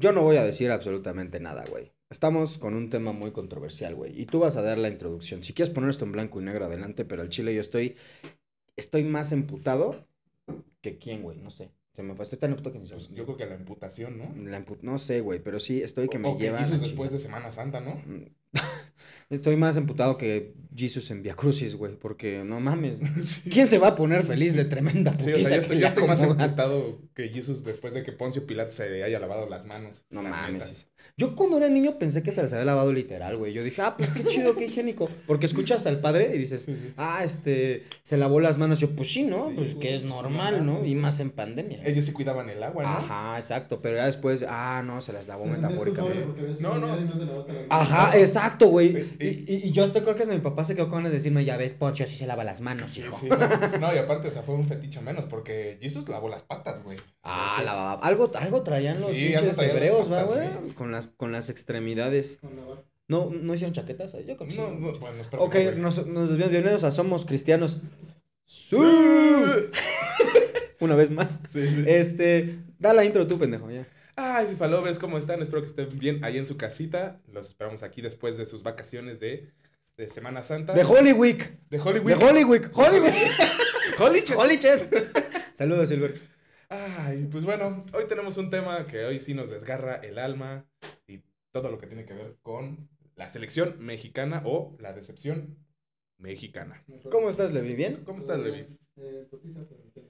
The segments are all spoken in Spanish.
Yo no voy a decir absolutamente nada, güey. Estamos con un tema muy controversial, güey. Y tú vas a dar la introducción. Si quieres poner esto en blanco y negro, adelante, pero al chile yo estoy. Estoy más emputado que quién, güey. No sé. Se me fue. Estoy tan emputado que ni sé. Yo creo que la imputación, ¿no? La empu- No sé, güey, pero sí estoy que me o que lleva. Jesus después de Semana Santa, ¿no? Estoy más emputado que Jesus en Via Crucis, güey, porque no mames. ¿Quién se va a poner feliz de tremenda Sí, o putiza sea, yo estoy, le yo estoy más emputado que Jesus después de que Poncio Pilato se haya lavado las manos. No mames. Yo cuando era niño pensé que se las había lavado literal, güey. Yo dije, ah, pues qué chido, qué higiénico. Porque escuchas al padre y dices, ah, este, se lavó las manos. Yo, pues sí, ¿no? Sí, pues que es pues, normal, no. Y más en pandemia. Ellos sí cuidaban el agua, ¿no? Ajá, exacto. Pero ya después, ah, no, se las lavó metafóricamente. No, no. Ajá, exacto, güey. Y- Y, y- y yo estoy creo que es mi papá se quedó con ganas de decirme, ya ves, Poncho, así se lava las manos, hijo. sí, no, no, y aparte, o sea, fue un fetiche menos, porque Jesus lavó las patas, güey. Ah, Entonces, la- algo, algo traían los Sí, algo traían hebreos, ¿va, patas, güey? sí. Con las, con las extremidades. Con. No, no hicieron chaquetas, yo creo que sí. No, no, bueno, espero Ok, que no, güey. nos, nos desviamos. Bienvenidos a Somos Cristianos. ¡Sí! Una vez más. Sí, sí. Este, da la intro tú, pendejo, ya. Ay, FIFA Lovers, ¿cómo están? Espero que estén bien ahí en su casita. Los esperamos aquí después de sus vacaciones de, de Semana Santa. De Holy Week. De Hollywood. De Holy Week. Holy Week. Holy shit. Holy. Saludos, Silver. Ay, pues bueno, hoy tenemos un tema que hoy sí nos desgarra el alma y todo lo que tiene que ver con la selección mexicana o la decepción mexicana. ¿Cómo estás, Levi? ¿Bien? ¿Cómo estás, Levi? Eh, putiza, pero.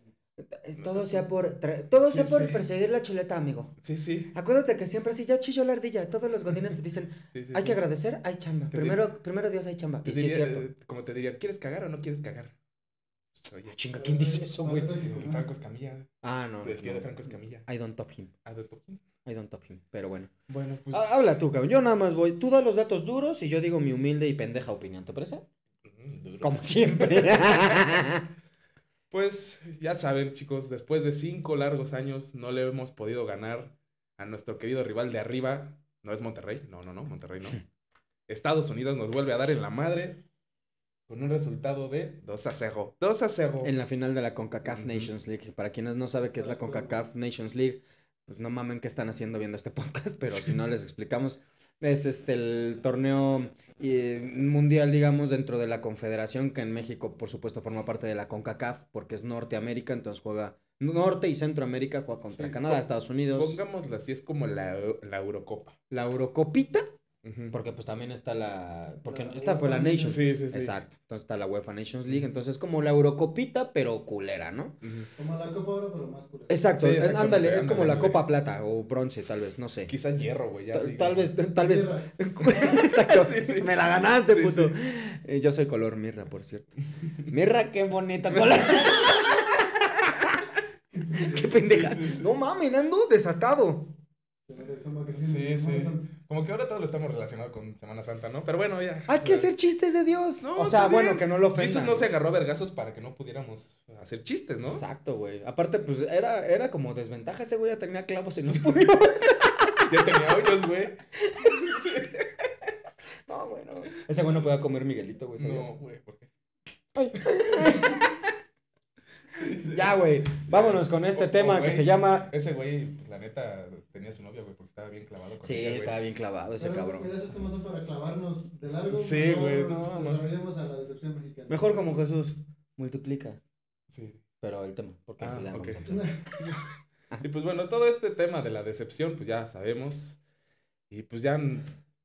Todo sea por, todo Sí, sea por sí. perseguir la chuleta, amigo. Sí, sí. Acuérdate que siempre así, ya chillo la ardilla. Todos los godines te dicen, sí, sí, hay sí. que agradecer, hay chamba. Primero, primero Dios, hay chamba. Y sí es diría, cierto. eh, como te dirían, ¿quieres cagar o no quieres cagar? Pues, Oye, Chinga, ¿quién dice eso, güey? Comer. Franco Escamilla. Ah, no. El tío de no. Franco Escamilla. I don't top him. Ah, de Topín. I don't top him. Pero bueno. Bueno, pues. Ha- Habla tú, cabrón. Yo nada más voy. Tú das los datos duros y yo digo mi humilde y pendeja opinión. ¿Te parece? mm. Como siempre. Pues ya saben, chicos, después de cinco largos años no le hemos podido ganar a nuestro querido rival de arriba. No es Monterrey, no, no, no, Monterrey no. Estados Unidos nos vuelve a dar en la madre con un resultado de 2 a 0. 2 a 0. en la final de la CONCACAF. Nations League. Para quienes no saben qué es la CONCACAF Nations League, pues no mamen qué están haciendo viendo este podcast, pero si no les explicamos, es este el torneo eh, mundial, digamos, dentro de la confederación, que en México, por supuesto, forma parte de la CONCACAF, porque es Norteamérica, entonces juega Norte y Centroamérica, juega contra Sí, Canadá, Estados Unidos. Pongámoslo así, es como la, la Eurocopa. La Eurocopita, Porque pues también está la... Porque La esta fue la Nations. Sí, sí, sí. Exacto, entonces está la UEFA Nations League, entonces es como la Eurocopita, pero culera, ¿no? Como la Copa Oro, pero más culera. Exacto, ándale, es como ándale, la. Copa Plata o bronce, tal vez, no sé. Quizás hierro, güey. ya Tal, sí, tal como- vez, tal vez. Exacto, Sí, sí. me la ganaste, Sí, puto. sí. Eh, yo soy color mirra, por cierto. Mirra, qué bonita color. qué pendeja. No mames, ando desatado. Sí, sí. Como que ahora todo lo estamos relacionado con Semana Santa, ¿no? Pero bueno, ya. Hay que hacer chistes de Dios. No, o sea, bueno, que no lo ofendan. Jesus no se agarró a vergazos para que no pudiéramos hacer chistes, ¿no? Exacto, güey. Aparte, pues era, era como desventaja. Ese güey ya tenía clavos en los puños. Ya tenía hoyos, güey. no, bueno. Ese güey no podía comer Miguelito, güey. No, güey, ¿por qué? Ya, güey. Vámonos con este Oh, tema oh, que se llama. Ese güey, pues la neta, tenía su novia, güey, porque estaba bien clavado con Sí, ella, estaba bien clavado ese Pero, cabrón. Mira, esos temas son para clavarnos de largo. Sí, mejor güey, no, no. Desarrollemos a la decepción mexicana. Mejor como Jesús. Multiplica. Sí. Pero el tema. Porque Ah, ya ok. vamos a empezar. Y pues bueno, todo este tema de la decepción, pues ya sabemos. Y pues ya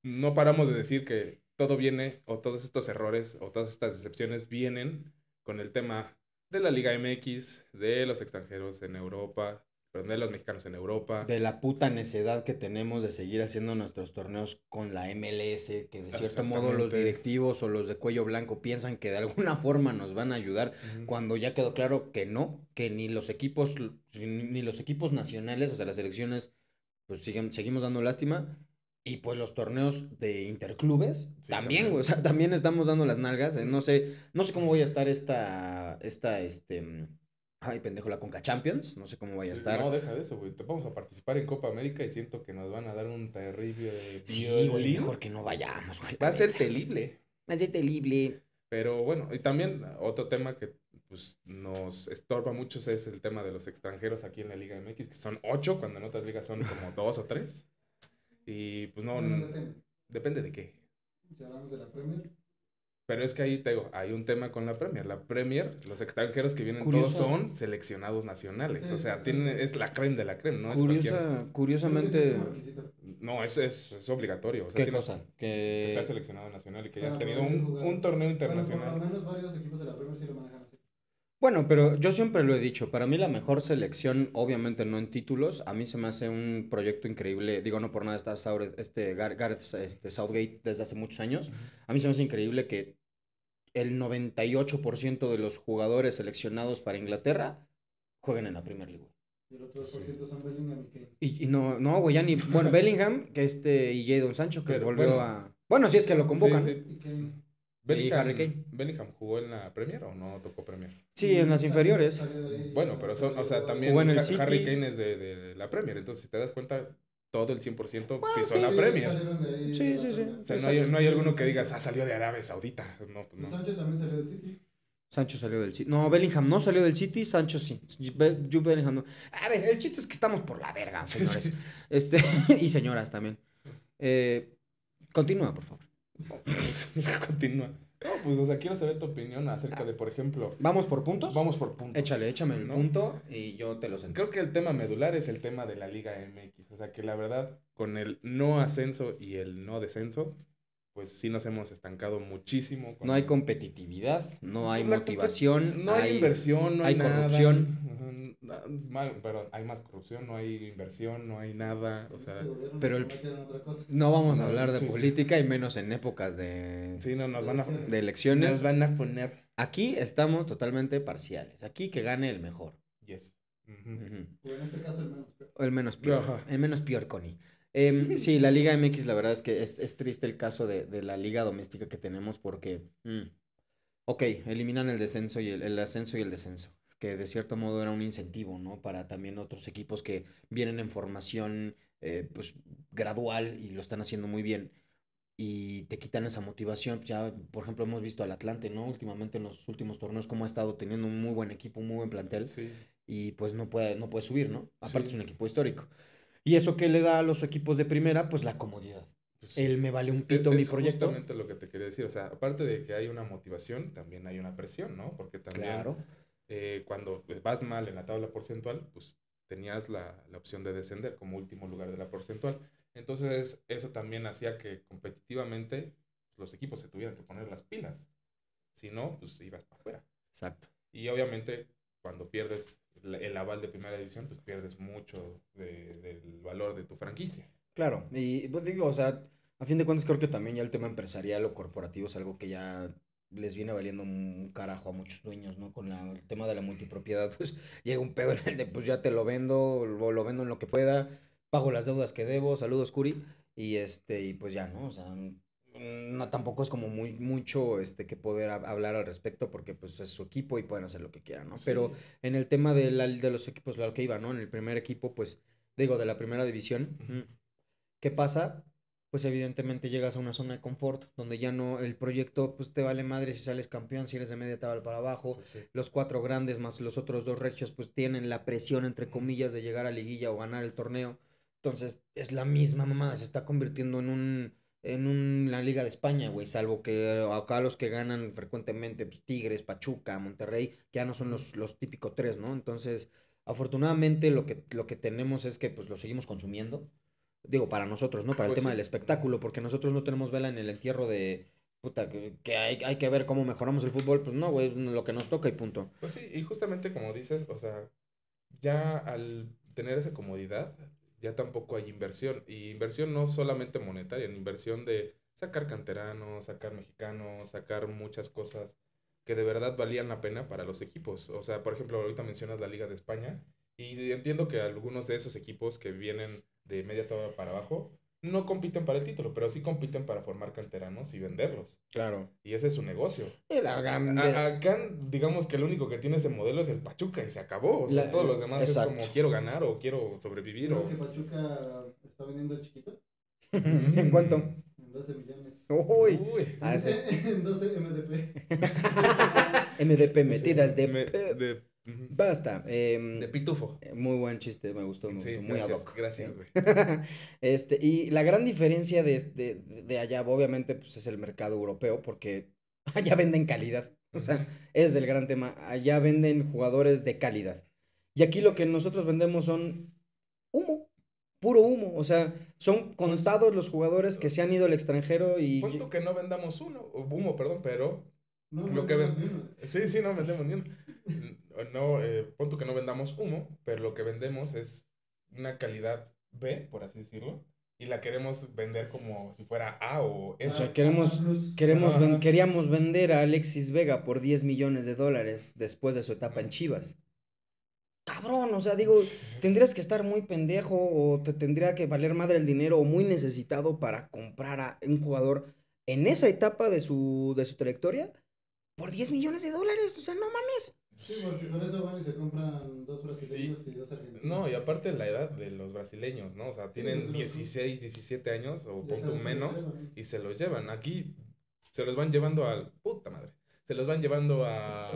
no paramos de decir que todo viene, o todos estos errores, o todas estas decepciones vienen con el tema de la Liga MX, de los extranjeros en Europa, perdón, de los mexicanos en Europa. de la puta necedad que tenemos de seguir haciendo nuestros torneos con la MLS, que de cierto modo los directivos o los de cuello blanco piensan que de alguna forma nos van a ayudar, cuando ya quedó claro que no, que ni los equipos, ni los equipos nacionales, o sea, las selecciones, pues siguen, seguimos dando lástima. Y pues los torneos de interclubes, Sí, también, güey, o sea, también estamos dando las nalgas. eh, No sé, no sé cómo voy a estar esta, esta, este, mm, ay, pendejo, la Conca Champions, no sé cómo vaya a estar. No, deja de eso, güey. Te vamos a participar en Copa América y siento que nos van a dar un terrible Sí, güey, mejor que no vayamos, güey. Va a ser terrible. Va a ser terrible. Pero bueno, y también otro tema que pues, nos estorba mucho es el tema de los extranjeros aquí en la Liga MX, que son ocho, cuando en otras ligas son como dos o tres. Y pues no, depende. depende de qué. Si hablamos de la Premier, Pero es que ahí te digo, hay un tema con la Premier. La Premier, los extranjeros que vienen Curioso. todos son seleccionados nacionales. Sí, o sea, exacto. tiene, es la creme de la creme, ¿no? Es Curiosa, sí curiosamente, es requisito. No, es, es, es obligatorio. O sea, ¿qué cosa? Que seas Que seleccionado nacional y que hayas tenido un, un torneo Bueno, por internacional. lo menos varios equipos de la Premier sí lo manejan. Bueno, pero yo siempre lo he dicho, para mí la mejor selección, obviamente no en títulos, a mí se me hace un proyecto increíble, digo no por nada está Saur- este, Gar- Gareth este, Southgate desde hace muchos años, a mí se me hace increíble que el 98% de los jugadores seleccionados para Inglaterra jueguen en la Premier League. Y el otro 2% son Bellingham y Kane. Y, y no, no, güey, ya ni, bueno, Bellingham, que este, y Jadon Sancho, que Pero, volvió bueno. a... Bueno, si es que lo convocan. Sí, Sí. Bellingham, Harry Kane. Bellingham jugó en la Premier o no tocó Premier. en las inferiores. Bueno, pero son, o sea, también Jugó en el. Harry Kane es de, de la Premier. Entonces, si te das cuenta, todo el 100% pisó sí, la Sí, Premier. ahí Sí, sí, sí. O sea, no hay, no hay alguno que digas, ah, salió de Arabia Saudita. No, pues no. Sánchez también salió del City. Sancho salió del City. No, Bellingham no salió del City, Sancho sí. Jude Bellingham no. A ver, el chiste es que estamos por la verga, señores. Este, y señoras también. Eh, continúa, por favor. Continúa. No, pues, o sea, quiero saber tu opinión acerca de, por ejemplo, ¿Vamos por puntos? vamos por puntos. Échale, échame el ¿No? punto y yo te lo centro. Creo que el tema medular es el tema de la Liga MX. O sea, que la verdad, con el no ascenso y el no descenso, pues sí nos hemos estancado muchísimo. con No hay competitividad, no hay La compe- motivación, No hay, inversión, no hay, hay nada. corrupción. Ajá, na- ma- Perdón, hay más corrupción, no hay inversión, no hay nada. O sea, Este pero el-. No vamos a hablar de sí, sí. política y menos en épocas de, sí, no, nos van a, Elecciones. de elecciones. nos van a poner. Aquí estamos totalmente parciales. Aquí que gane el mejor. Yes. O en este caso el menos. peor. O el menos peor. Ajá. El menos peor, Connie. Em, sí, la Liga MX, la verdad es que es, es triste el caso de, de la liga doméstica que tenemos porque, mm, ok, eliminan el descenso y el, el ascenso y el descenso, que de cierto modo era un incentivo, ¿no? Para también otros equipos que vienen en formación, eh, pues, gradual y lo están haciendo muy bien y te quitan esa motivación. Ya, por ejemplo, hemos visto al Atlante, ¿no? Últimamente en los últimos torneos, cómo ha estado teniendo un muy buen equipo, un muy buen plantel Sí. y pues no puede, no puede subir, ¿no? Aparte Sí. es un equipo histórico. ¿Y eso qué le da a los equipos de primera? Pues la comodidad. Pues, El me vale un es- pito mi es proyecto. justamente lo que te quería decir. O sea, aparte de que hay una motivación, también hay una presión, ¿no? Porque también Claro. Eh, cuando vas mal en la tabla porcentual, pues tenías la, la opción de descender como último lugar de la porcentual. Entonces, eso también hacía que competitivamente los equipos se tuvieran que poner las pilas. Si no, pues ibas para afuera. Exacto. Y obviamente, cuando pierdes el aval de primera división, pues pierdes mucho de- del valor de tu franquicia. Claro. Y pues digo, o sea, a fin de cuentas creo que también ya el tema empresarial o corporativo es algo que ya les viene valiendo un carajo a muchos dueños, ¿no? Con la- el tema de la multipropiedad, pues llega un pedo en el de, pues ya te lo vendo, o lo vendo en lo que pueda, pago las deudas que debo, saludos Curi, y este, y pues ya, ¿no? O sea, mm, no, tampoco es como muy, mucho, este, que poder hab- hablar al respecto, porque pues es su equipo y pueden hacer lo que quieran, ¿no? Pero en el tema de, la- de los equipos, lo que iba, ¿no? En el primer equipo, pues, digo, de la primera división, ¿qué pasa? Pues evidentemente llegas a una zona de confort, donde ya no, el proyecto, pues te vale madre si sales campeón, si eres de media tabla para abajo, sí. los cuatro grandes más los otros dos regios, pues tienen la presión, entre comillas, de llegar a liguilla o ganar el torneo. Entonces, es la misma mamada, se está convirtiendo en un, en una liga de España, güey, salvo que acá los que ganan frecuentemente, pues Tigres, Pachuca, Monterrey, que ya no son los, los típicos tres, ¿no? Entonces, afortunadamente lo que, lo que tenemos es que pues lo seguimos consumiendo. Digo, para nosotros, ¿no? Para el Pues tema sí. del espectáculo, porque nosotros no tenemos vela en el entierro de, puta, que, hay, hay que ver cómo mejoramos el fútbol. Pues no, güey, lo que nos toca y punto. Pues sí, y justamente como dices, o sea, ya al tener esa comodidad, ya tampoco hay inversión. Y inversión no solamente monetaria, inversión de sacar canteranos, sacar mexicanos, sacar muchas cosas que de verdad valían la pena para los equipos. O sea, por ejemplo, ahorita mencionas la Liga de España y entiendo que algunos de esos equipos que vienen de media tabla para abajo no compiten para el título, pero sí compiten para formar canteranos y venderlos. Claro. Y ese es su negocio. la gran... A- acá, digamos que el único que tiene ese modelo es el Pachuca y se acabó. O sea, La- todos los demás exacto. es como quiero ganar o quiero sobrevivir. Creo O... que Pachuca está vendiendo chiquito ¿En cuánto? en 12 millones. Uy. Uy. Ah, ese. En 12 MDP. MDP metidas de... Me- pe- Basta. em, De pitufo. eh, muy buen chiste, me gustó, me Sí, gustó. Muy ad gracias, hoc. gracias, güey. este, y la gran diferencia de, de, de allá, obviamente, pues es el mercado europeo, porque allá venden calidad. O sea, ese es el gran tema. Allá venden jugadores de calidad. Y aquí lo que nosotros vendemos son humo, puro humo. O sea, son contados los jugadores que se han ido al extranjero y... Pon tú que no vendamos uno, o humo, perdón, pero No, Lo que vendemos ven-. Sí, sí, no vendemos ni uno. No, eh, pon tú que no vendamos humo, pero lo que vendemos es una calidad B, por así decirlo, y la queremos vender como si fuera A o S. O sea, queremos-. Queremos ven- queríamos vender a Alexis Vega por 10 millones de dólares después de su etapa en Chivas. Cabrón, o sea, digo, tendrías que estar muy pendejo o te tendría que valer madre el dinero o muy necesitado para comprar a un jugador en esa etapa de su, de su trayectoria por 10 millones de dólares. O sea, no mames. Sí, porque con eso van y se compran dos brasileños y, dos argentinos. No, y aparte la edad de los brasileños, ¿no? O sea, tienen pues, los- 16, 17 años o sabes, menos llevan. y se los llevan. Aquí se los van llevando al... Puta madre. Se los van llevando a...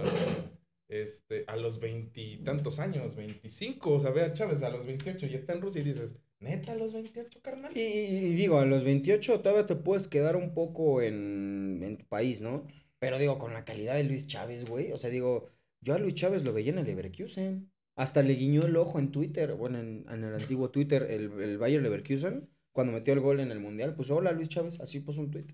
Este, a los veintitantos años, 25, o sea, ve a Chávez a los 28 y está en Rusia y dices, neta, a los 28, carnal. Y, y- y digo, a los 28 todavía te puedes quedar un poco en, en tu país, ¿no? Pero digo, con la calidad de Luis Chávez, güey. O sea, digo, yo a Luis Chávez lo veía en el Leverkusen. Hasta le guiñó el ojo en Twitter, bueno, en, en el antiguo Twitter, el, el Bayer Leverkusen, cuando metió el gol en el Mundial. Pues hola Luis Chávez, así puso un tweet.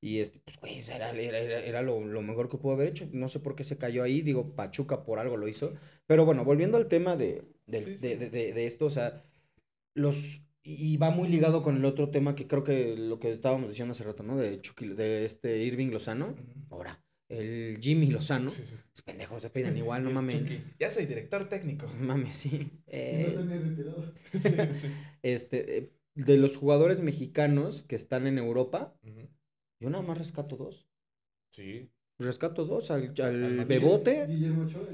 Y este, pues, güey, era, era, era- era lo, lo mejor que pudo haber hecho. No sé por qué se cayó ahí. Digo, Pachuca por algo lo hizo. Pero bueno, volviendo al tema de, del- Sí, de, de- de- de esto, o sea, los. Y va muy ligado con el otro tema que creo que lo que estábamos diciendo hace rato, ¿no? De Chucky, de este Irving Lozano. Ahora, el Jimmy Lozano. Sí, sí. Los pendejos se peinan igual, no Es mames. Ya soy director técnico. Mames, sí. Y no Eh, se ni retirado. Sí, sí. este, eh, de los jugadores mexicanos que están en Europa, yo nada más rescato dos. Sí. Rescato dos, al, Al. Bebote. Guillermo Ochoa.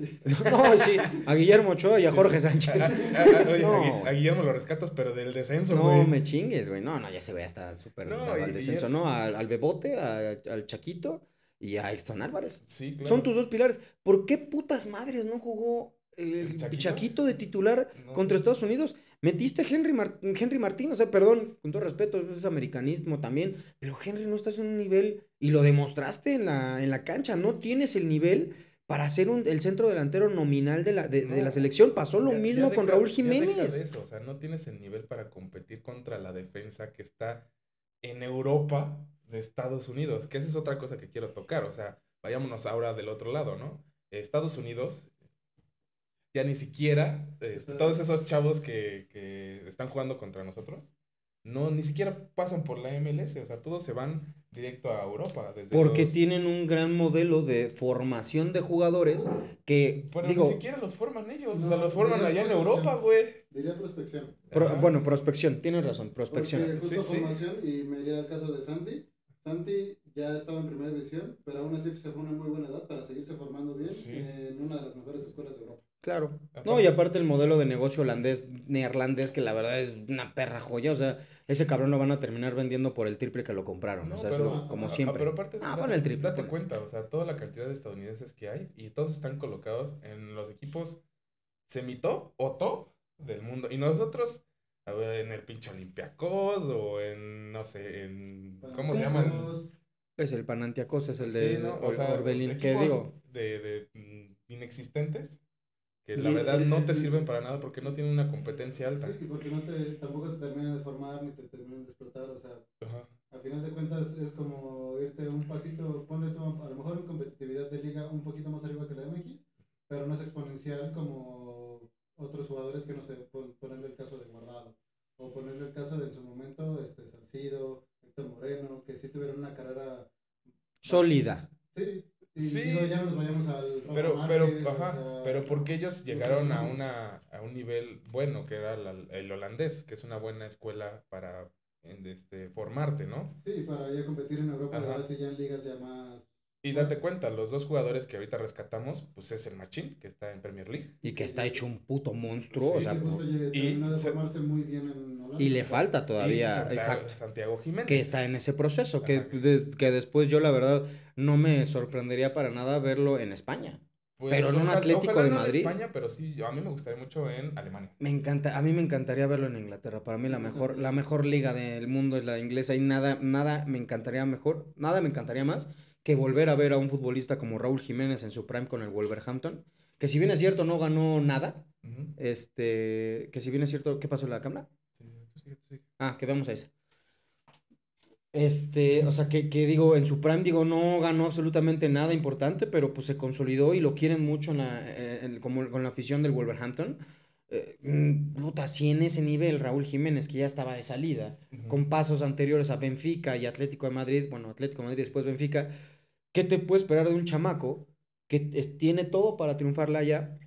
No, sí, a Guillermo Ochoa y a Jorge Ah, Sánchez. ah, ah, oye, No. a Gui- a Guillermo lo rescatas, pero del descenso, No güey. me chingues, güey. No, no, ya se ve hasta súper No, al descenso, es- ¿no? Al, al Bebote, a- al Chaquito y a Ayrton Álvarez. Sí, claro. Son tus dos pilares. ¿Por qué putas madres no jugó el ¿El Chaquito, de titular No contra. Estados Unidos? Metiste a Henry, Henry Martín, o sea, perdón, con todo respeto, es americanismo también, pero Henry no estás en un nivel, y lo demostraste en la, en la cancha, no tienes el nivel para ser un, el centro delantero nominal de la, de, de la selección. Pasó lo Ya- ya mismo con Raúl Jiménez. de eso, o sea, no tienes el nivel para competir contra la defensa que está en Europa de Estados Unidos, que esa es otra cosa que quiero tocar, o sea, vayámonos ahora del otro lado, ¿no? Estados Unidos ya ni siquiera, Está- todos esos chavos que, que están jugando contra nosotros, no, ni siquiera pasan por la MLS, o sea, todos se van directo a Europa. Desde Porque los- tienen un gran modelo de formación de jugadores que, Pero digo, ni siquiera los forman ellos, o No, sea, los forman allá en. Europa, güey. Diría prospección. pro- bueno, prospección, tienes razón, prospección. Porque justo Sí, sí. formación, y me iría al caso de Santi. Santi ya estaba en primera división, pero aún así se fue una muy buena edad para seguirse formando bien Sí. en una de las mejores escuelas de Europa. Claro. No, y aparte el modelo de negocio holandés, neerlandés, que la verdad es una perra joya. O sea, ese cabrón lo van a terminar vendiendo por el triple que lo compraron. No, o sea, es pero- lo- como ah, siempre. pero aparte, Ah, date, el triple. date cuenta, o sea, toda la cantidad de estadounidenses que hay y todos están colocados en los equipos semi-top o top del mundo. Y nosotros, en el pinche Olympiacos o en, no sé, en... ¿Cómo se llaman? Es el Panantiacos, es el Sí, de Orbelín. ¿Qué digo? De, de, mm, inexistentes, que Sí, la verdad el- no te el- sirven para nada porque no tienen una competencia alta. Sí, y porque no te, tampoco te terminan de formar ni te terminan de explotar, o sea, Ajá. a final de cuentas es como irte un pasito, ponle tú a lo mejor en competitividad de liga un poquito más arriba que la MX, pero no es exponencial como otros jugadores que no sé, pon- ponerle el caso de Guardado, o ponerle el caso de en su momento este Salcido, Héctor Moreno, que sí tuvieron una carrera, Sólida. sí, y Sí. digo, ya no nos vayamos al Pero, Márquez, pero, o ajá, sea, pero porque ellos llegaron a una, a un nivel bueno, que era la- el holandés, que es una buena escuela para en, este, formarte, ¿no? Sí, para ya competir en Europa, Ajá. ahora sí ya en ligas ya más... Y date cuenta, los dos jugadores que ahorita rescatamos, pues es el Machín, que está en Premier League. Y que está hecho un puto monstruo. Sí, o sea, y de se- formarse muy bien en Holanda. y le falta Y todavía. Santiago, Exacto. Santiago Jiménez. que está en ese proceso, que, de- que después yo la verdad no me sorprendería para nada verlo en España. Pues, Pero en un Atlético ojalá de no en Madrid. España, pero sí, yo- a mí me gustaría mucho en Alemania. Me encanta, a mí me encantaría verlo en Inglaterra. Para mí la mejor, la mejor liga del mundo es la inglesa y nada, nada me encantaría mejor, nada me encantaría más que volver a ver a un futbolista como Raúl Jiménez en su prime con el Wolverhampton, que si bien es cierto no ganó nada, Ujú. este, que si bien es cierto, ¿qué pasó en la cámara? Sí, sí. Ah, que vemos a ese. Este, o sea, que, que digo, en su prime, digo, no ganó absolutamente nada importante, pero pues se consolidó y lo quieren mucho en la, eh, en- como con la afición del Wolverhampton. Eh, mm, puta, si en ese nivel Raúl Jiménez, que ya estaba de salida, con pasos anteriores a Benfica y Atlético de Madrid, bueno, Atlético de Madrid después Benfica, ¿qué te puede esperar de un chamaco que tiene todo para triunfarla allá?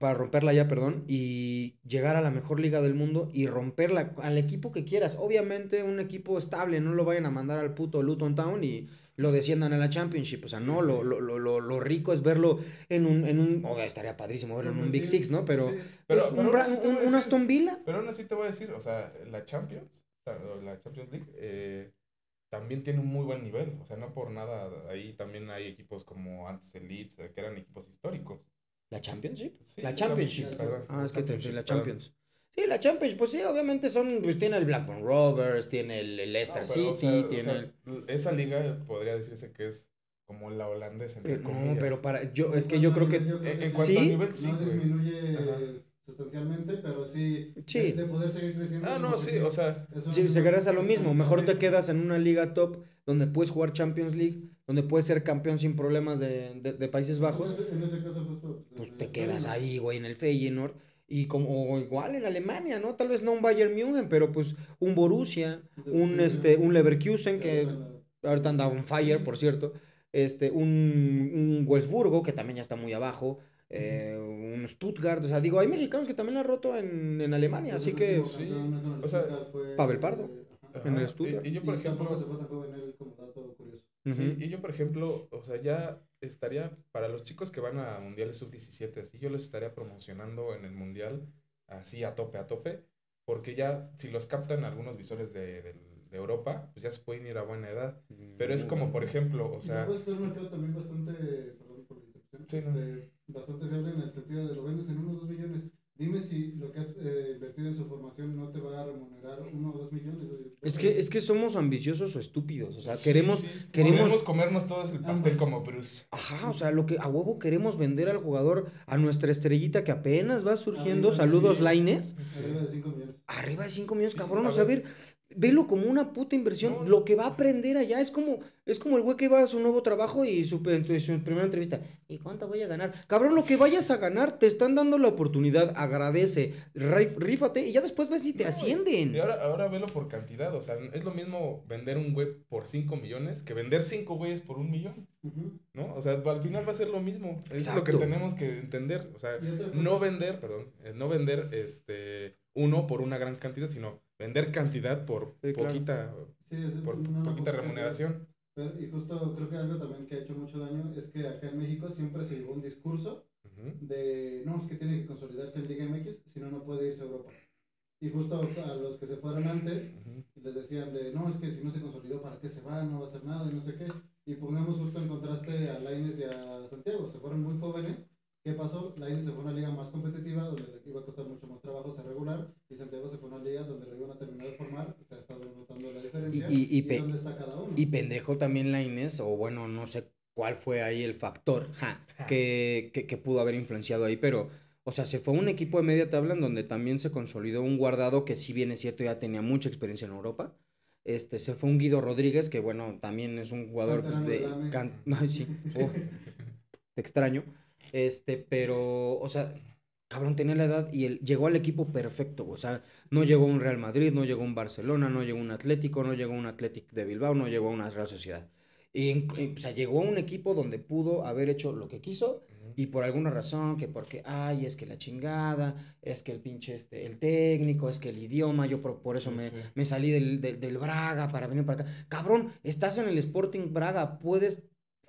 Para romperla ya, perdón, y llegar a la mejor liga del mundo y romperla al equipo que quieras. Obviamente un equipo estable, no lo vayan a mandar al puto Luton Town y lo desciendan a la Championship. O sea, no, Lo, lo, lo, lo, lo rico es verlo en un, en un, oh, estaría padrísimo verlo en un Big Six, ¿no? Pero, Sí. Pero, pues, pero un, así un- Aston Villa. Pero aún así te voy a decir, o sea, la Champions, la Champions League, eh, también tiene un muy buen nivel. O sea, no por nada, ahí también hay equipos como antes el Leeds, eh, que eran equipos históricos. ¿La Championship? Sí, la Championship. perdón, Ah, es que te la. Champions. Sí, la Champions, pues sí, obviamente son, pues tiene el Blackburn Rovers, tiene el, el Leicester No, o City, o tiene sea, el... Esa liga podría decirse que es como la holandesa, entre Pero, no, pero para, yo, es que yo creo que... nivel, yo creo En cuanto a nivel, sí, no disminuye Ajá. sustancialmente, pero sí, Sí. De, de poder seguir creciendo. Ah, no, sí, o sea, Sí, se regresa a lo mismo. Mejor sí. te quedas en una liga top donde puedes jugar Champions League, donde puedes ser campeón sin problemas de, de- de Países Bajos. En ese, en ese caso, justo. Pues te quedas ahí, güey, en el Feyenoord. Y como o igual en Alemania, ¿no? Tal vez no un Bayern München, pero pues un Borussia, un, este, un Leverkusen que ahorita anda on fire, por cierto. Este, un, un Wolfsburgo, que también ya está muy abajo. eh, un Stuttgart, o sea, digo, hay mexicanos que también han roto en, en Alemania, así que... sí, o o sea, Pavel Pardo. Ajá, en el Stuttgart. Y, yo, por y tampoco se ejemplo, fue tan joven él como dato curioso. sí, ujú. y yo, por ejemplo, o sea, ya estaría, para los chicos que van a Mundiales Sub-17, así, yo los estaría promocionando en el Mundial, así a tope, a tope, porque ya, si los captan algunos visores de, del- de Europa, pues ya se pueden ir a buena edad. Pero es como, por ejemplo, o sea, puede ser un mercado también bastante, perdón por la interrupción, Sí, no. este, bastante fiable en el sentido de lo vendes en 1 o 2 millones. Dime si lo que has eh, invertido en su formación no te va a remunerar 1 o 2 millones. de Es que, es que somos ambiciosos o estúpidos, o sea, sí, queremos, sí, queremos- podemos comernos todos el pastel como Bruce. Ajá, o sea, lo que a huevo queremos vender al jugador, a nuestra estrellita que apenas va surgiendo, Arriba saludos cien. Laines, Arriba de 5 millones. arriba de 5 millones, Sí, cabrón, a o sea, ver. ver, velo como una puta inversión, No, lo que va a aprender allá es como, es como el güey que va a su nuevo trabajo y su, en su primera entrevista, ¿y cuánto voy a ganar? Cabrón, lo que vayas a ganar, te están dando la oportunidad, agradece, rif- rífate y ya después ves si te No, ascienden. Y ahora, ahora velo por cantidad, o sea, es lo mismo vender un güey por 5 millones que vender 5 güeyes por un millón. ¿no? O sea, al final va a ser lo mismo. Es lo que Exacto. tenemos que entender. O sea, no vender, perdón, eh, no vender este uno por una gran cantidad, sino vender cantidad por Sí, claro. poquita, Sí, es por poquita remuneración. Pero- y justo creo que algo también que ha hecho mucho daño es que acá en México siempre se llevó un discurso de no, es que tiene que consolidarse en Liga MX, si no, no puede irse a Europa. Y justo a los que se fueron antes, les decían de no, es que si no se consolidó, ¿para qué se va? No va a hacer nada y no sé qué. Y pongamos justo en contraste a Laines y a Santiago, se fueron muy jóvenes. ¿Qué pasó? Laines se fue a una liga más competitiva, donde le iba a costar mucho más trabajo ser regular, y Santiago se fue a una liga donde lo iban a terminar de formar, se ha estado notando la diferencia, Y- y- y y, pe- dónde está cada uno. Y pendejo también la Inés, o bueno, no sé cuál fue ahí el factor ja, que, que, que pudo haber influenciado ahí, pero, o sea, se fue a un equipo de media tabla en donde también se consolidó un guardado que si bien es cierto ya tenía mucha experiencia en Europa. Este, se fue un Guido Rodríguez, que bueno, también es un jugador pues, de... can- Ay, sí, oh, te extraño. Este, pero, o sea, cabrón, tenía la edad y él llegó al equipo perfecto, o sea, no llegó a un Real Madrid, no llegó a un Barcelona, no llegó a un Atlético, no llegó a un Atlético de Bilbao, no llegó a una Real Sociedad. Y, y, o sea, llegó a un equipo donde pudo haber hecho lo que quiso y por alguna razón, que porque, ay, es que la chingada, es que el pinche, este, el técnico, es que el idioma, yo por, por eso Sí, me, sí. me salí del, del, del Braga para venir para acá. Cabrón, estás en el Sporting Braga, puedes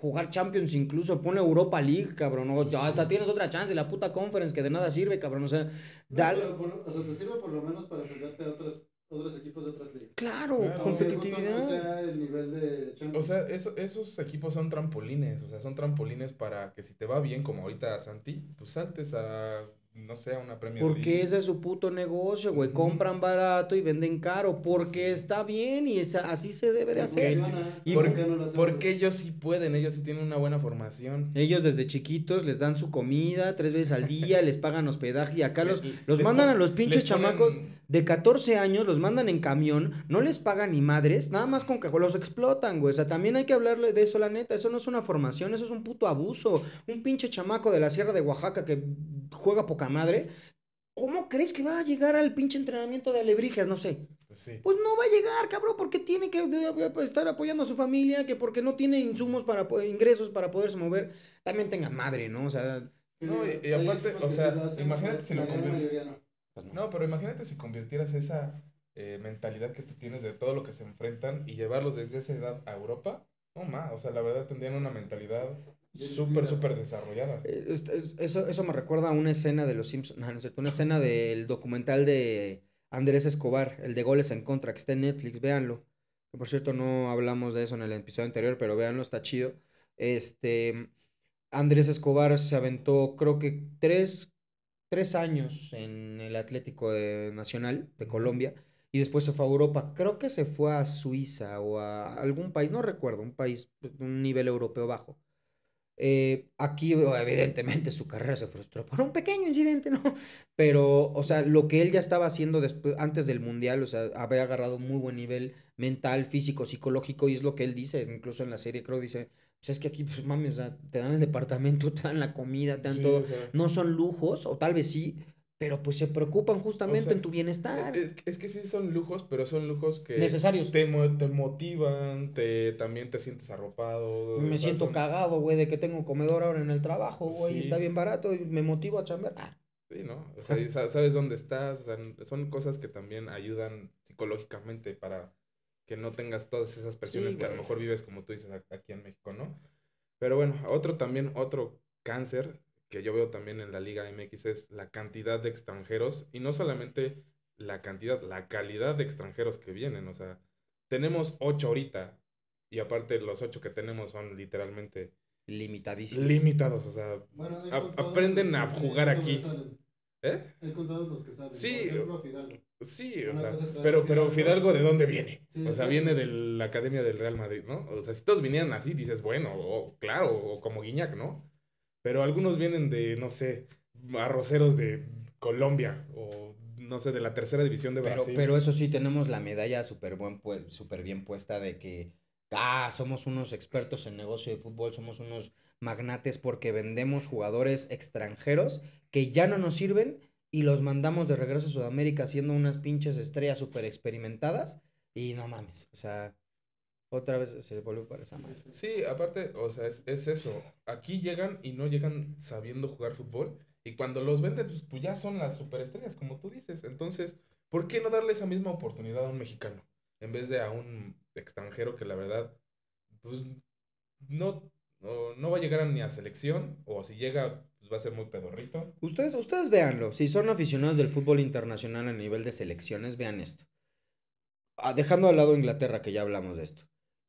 jugar Champions incluso, pone Europa League, cabrón, o ya hasta tienes otra chance, la puta conference que de nada sirve, cabrón, o sea, No, dale. pero por- o sea, te sirve por lo menos para enfrentarte a otras otros equipos de otras ligas. Claro, competitividad. no sea el nivel de O sea, eso- esos equipos son trampolines, o sea, son trampolines para que si te va bien, como ahorita Santi, pues saltes a, no sé, una Premier Porque League. ese es su puto negocio, güey. Compran barato y venden caro. Porque Sí. está bien y esa- así se debe de hacer. Y ¿Por qué no lo Porque así? ellos sí pueden, ellos sí tienen una buena formación. Ellos desde chiquitos les dan su comida tres veces al día, les pagan hospedaje y acá los, los les mandan a los pinches chamacos de 14 años, los mandan en camión, no les pagan ni madres, nada más con que los explotan, güey. O sea, también hay que hablarle de eso, la neta. Eso no es una formación, eso es un puto abuso. Un pinche chamaco de la Sierra de Oaxaca que juega poca madre. ¿Cómo crees que va a llegar al pinche entrenamiento de alebrijes? No sé. Pues sí. Pues no va a llegar, cabrón, porque tiene que estar apoyando a su familia, que porque no tiene insumos para ingresos para poderse mover, también tenga madre, ¿no? O sea, No, y- hay aparte, equipos o sea, imagínate si lo la pues no. No, pero imagínate si convirtieras esa eh, mentalidad que tú tienes de todo lo que se enfrentan y llevarlos desde esa edad a Europa. No más, o sea, la verdad tendrían una mentalidad súper, súper desarrollada. Eh, es- es- eso, eso me recuerda a una escena de Los Simpsons, no, no es cierto, una escena del documental de Andrés Escobar, el de Goles en Contra, que está en Netflix, véanlo. Que por cierto, no hablamos de eso en el episodio anterior, pero véanlo, está chido. Este, Andrés Escobar se aventó, creo que tres, tres años en el Atlético de- Nacional de Colombia y después se fue a Europa. Creo que se fue a Suiza o a algún país, no recuerdo, un país, un nivel europeo bajo. Eh, aquí evidentemente su carrera se frustró por un pequeño incidente, ¿no? Pero, o sea, lo que él ya estaba haciendo después, antes del mundial, o sea, había agarrado muy buen nivel mental, físico, psicológico, y es lo que él dice, incluso en la serie creo dice, pues es que aquí, pues mami, o sea, te dan el departamento, te dan la comida, te dan Sí, todo, o sea, no son lujos, o tal vez sí, pero pues se preocupan justamente sea, en tu bienestar, Es, es que sí son lujos, pero son lujos que necesarios. te, te motivan, te, también te sientes arropado. Me siento en- cagado, güey, de que tengo comedor ahora en el trabajo, güey, y está Sí. bien barato, y me motivo a chambear. Ah, Sí, ¿no? O sea, sabes dónde estás, o sea, son cosas que también ayudan psicológicamente para que no tengas todas esas presiones Sí, que a lo mejor vives como tú dices aquí en México, ¿no? Pero bueno, otro también, otro cáncer que yo veo también en la Liga MX es la cantidad de extranjeros y no solamente la cantidad, la calidad de extranjeros que vienen, o sea, tenemos ocho ahorita y aparte los ocho que tenemos son literalmente limitadísimo. limitados, o sea, Bueno, A- aprenden a jugar aquí. ¿eh? Hay contados los que salen. Sí. Por ejemplo, Fidalgo. Sí, o sea, pero, pero Fidalgo. ¿de dónde viene? Sí, o sea, exacto. viene de la academia del Real Madrid, ¿no? O sea, si todos vinieran así, dices, bueno, o, claro, o como Guiñac, ¿no? Pero algunos vienen de, no sé, arroceros de Colombia, o no sé, de la tercera división de Pero, Brasil. pero eso sí, tenemos la medalla súper súper bien puesta de que, ah, somos unos expertos en negocio de fútbol, somos unos magnates porque vendemos jugadores extranjeros que ya no nos sirven y los mandamos de regreso a Sudamérica siendo unas pinches estrellas súper experimentadas y no mames, o sea, otra vez se volvió para esa madre. Sí, aparte, o sea, es, es eso. Aquí llegan y no llegan sabiendo jugar fútbol. Y cuando los venden, pues, pues ya son las superestrellas, como tú dices. Entonces, ¿por qué no darle esa misma oportunidad a un mexicano? En vez de a un extranjero que la verdad, pues, no, no, no va a llegar ni a selección. O si llega, va a ser muy pedorrito. Ustedes, ustedes véanlo. Si son aficionados del fútbol internacional a nivel de selecciones, vean esto. Ah, dejando al lado Inglaterra, que ya hablamos de esto.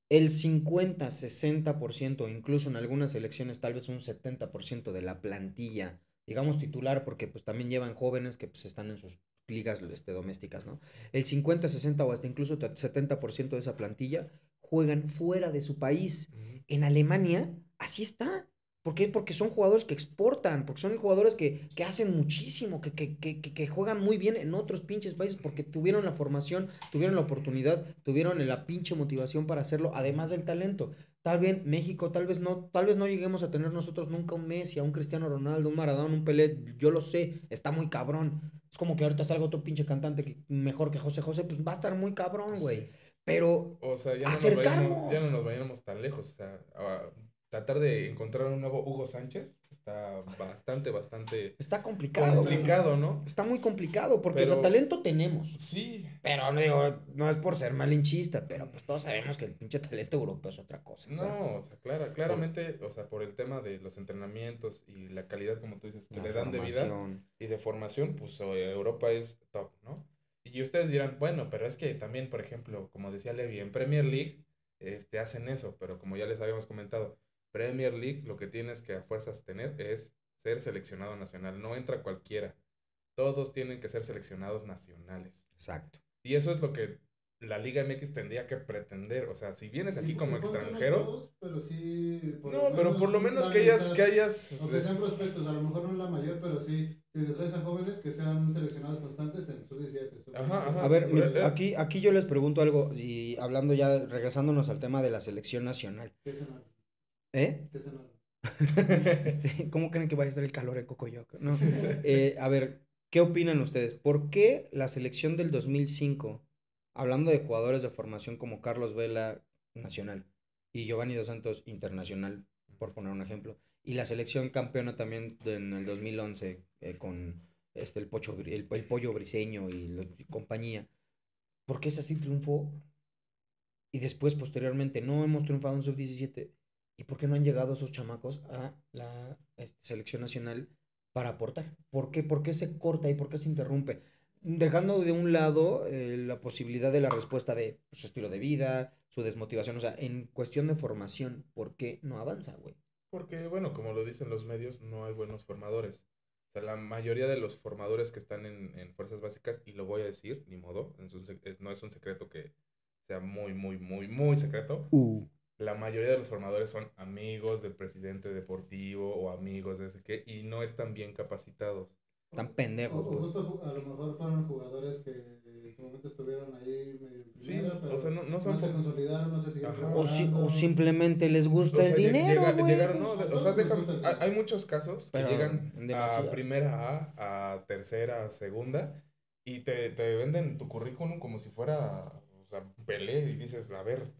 El 50, 60%, incluso en algunas selecciones tal vez un 70% de la plantilla, digamos titular, porque pues también llevan jóvenes que pues están en sus ligas este, domésticas, ¿no? El 50, 60 o hasta incluso 70% de esa plantilla juegan fuera de su país en Alemania, así está. ¿Por qué? Porque son jugadores que exportan, porque son jugadores que, que hacen muchísimo, que, que, que, juegan muy bien en otros pinches países, porque tuvieron la formación, tuvieron la oportunidad, tuvieron la pinche motivación para hacerlo, además del talento. Tal vez México, tal vez no, tal vez no lleguemos a tener nosotros nunca un Messi, a un Cristiano Ronaldo, un Maradona, un Pelé, yo lo sé, está muy cabrón. Es como que ahorita salga otro pinche cantante que, mejor que José José, pues va a estar muy cabrón, güey. Pero O sea, ya no, nos Acercarnos. vayamos, ya no nos vayamos tan lejos. O sea, a- tratar de encontrar un nuevo Hugo Sánchez está bastante, bastante está complicado. complicado, ¿no? Está muy complicado porque o sea, Pero- talento tenemos. Sí, Pero no digo, no es por ser malinchista, pero pues todos sabemos que el pinche talento europeo es otra cosa. o sea, No, o sea, clara, claramente, o sea, por el tema de los entrenamientos y la calidad, como tú dices, que la le dan de vida y de formación, pues Europa es top, ¿no? Y ustedes dirán, bueno, pero es que también, por ejemplo, como decía Levi, en Premier League este, hacen eso, pero como ya les habíamos comentado, Premier League lo que tienes que a fuerzas tener es ser seleccionado nacional, no entra cualquiera. Todos tienen que ser seleccionados nacionales. Exacto. Y eso es lo que la Liga MX tendría que pretender. O sea, si vienes aquí como no extranjero. todos, pero sí. por No, pero por lo menos que hayas, que hayas. O que sean prospectos, a lo mejor no la mayor, pero sí, si te traes a jóvenes que sean seleccionados constantes en sub-17. sub- Ajá, ajá. A ver, mira, aquí, aquí yo les pregunto algo y hablando ya, regresándonos al tema de la selección nacional. ¿Qué? ¿Eh? Este, ¿Cómo creen que va a estar el calor en Cocoyoc? No. Eh, a ver, ¿qué opinan ustedes? ¿Por qué la selección del 2005, hablando de jugadores de formación como Carlos Vela, nacional, y Giovanni Dos Santos, internacional, por poner un ejemplo, y la selección campeona también en el 2011 eh, con este, el, pocho, el, el pollo briseño y, lo- y compañía, ¿por qué esa sí triunfó? Y después, posteriormente, no hemos triunfado en sub-17. ¿Y por qué no han llegado esos chamacos a la este, selección nacional para aportar? ¿Por qué, por qué se corta y por qué se interrumpe? Dejando de un lado eh, la posibilidad de la respuesta de pues, su estilo de vida, su desmotivación, o sea, en cuestión de formación, ¿por qué no avanza, güey? Porque, bueno, como lo dicen los medios, no hay buenos formadores. O sea, la mayoría de los formadores que están en, en fuerzas básicas, y lo voy a decir, ni modo, es un es- no es un secreto que sea muy, muy, muy, muy secreto. Uh, La mayoría de los formadores son amigos del presidente deportivo o amigos de ese que, y no están bien capacitados. Tan pendejos, O, justo ju- a lo mejor fueron jugadores que en su momento estuvieron ahí medio en Sí, o sea, no- no son se consolidaron, no se siguieron o, si- o simplemente les gusta O sea, el lleg- dinero, llega- güey. llegaron, no, pues, de- o sea, nos déjame- el hay, muchos casos que llegan a primera A, a tercera, a segunda, y te, te venden tu currículum como si fuera, o sea, Pelé, y dices, a ver,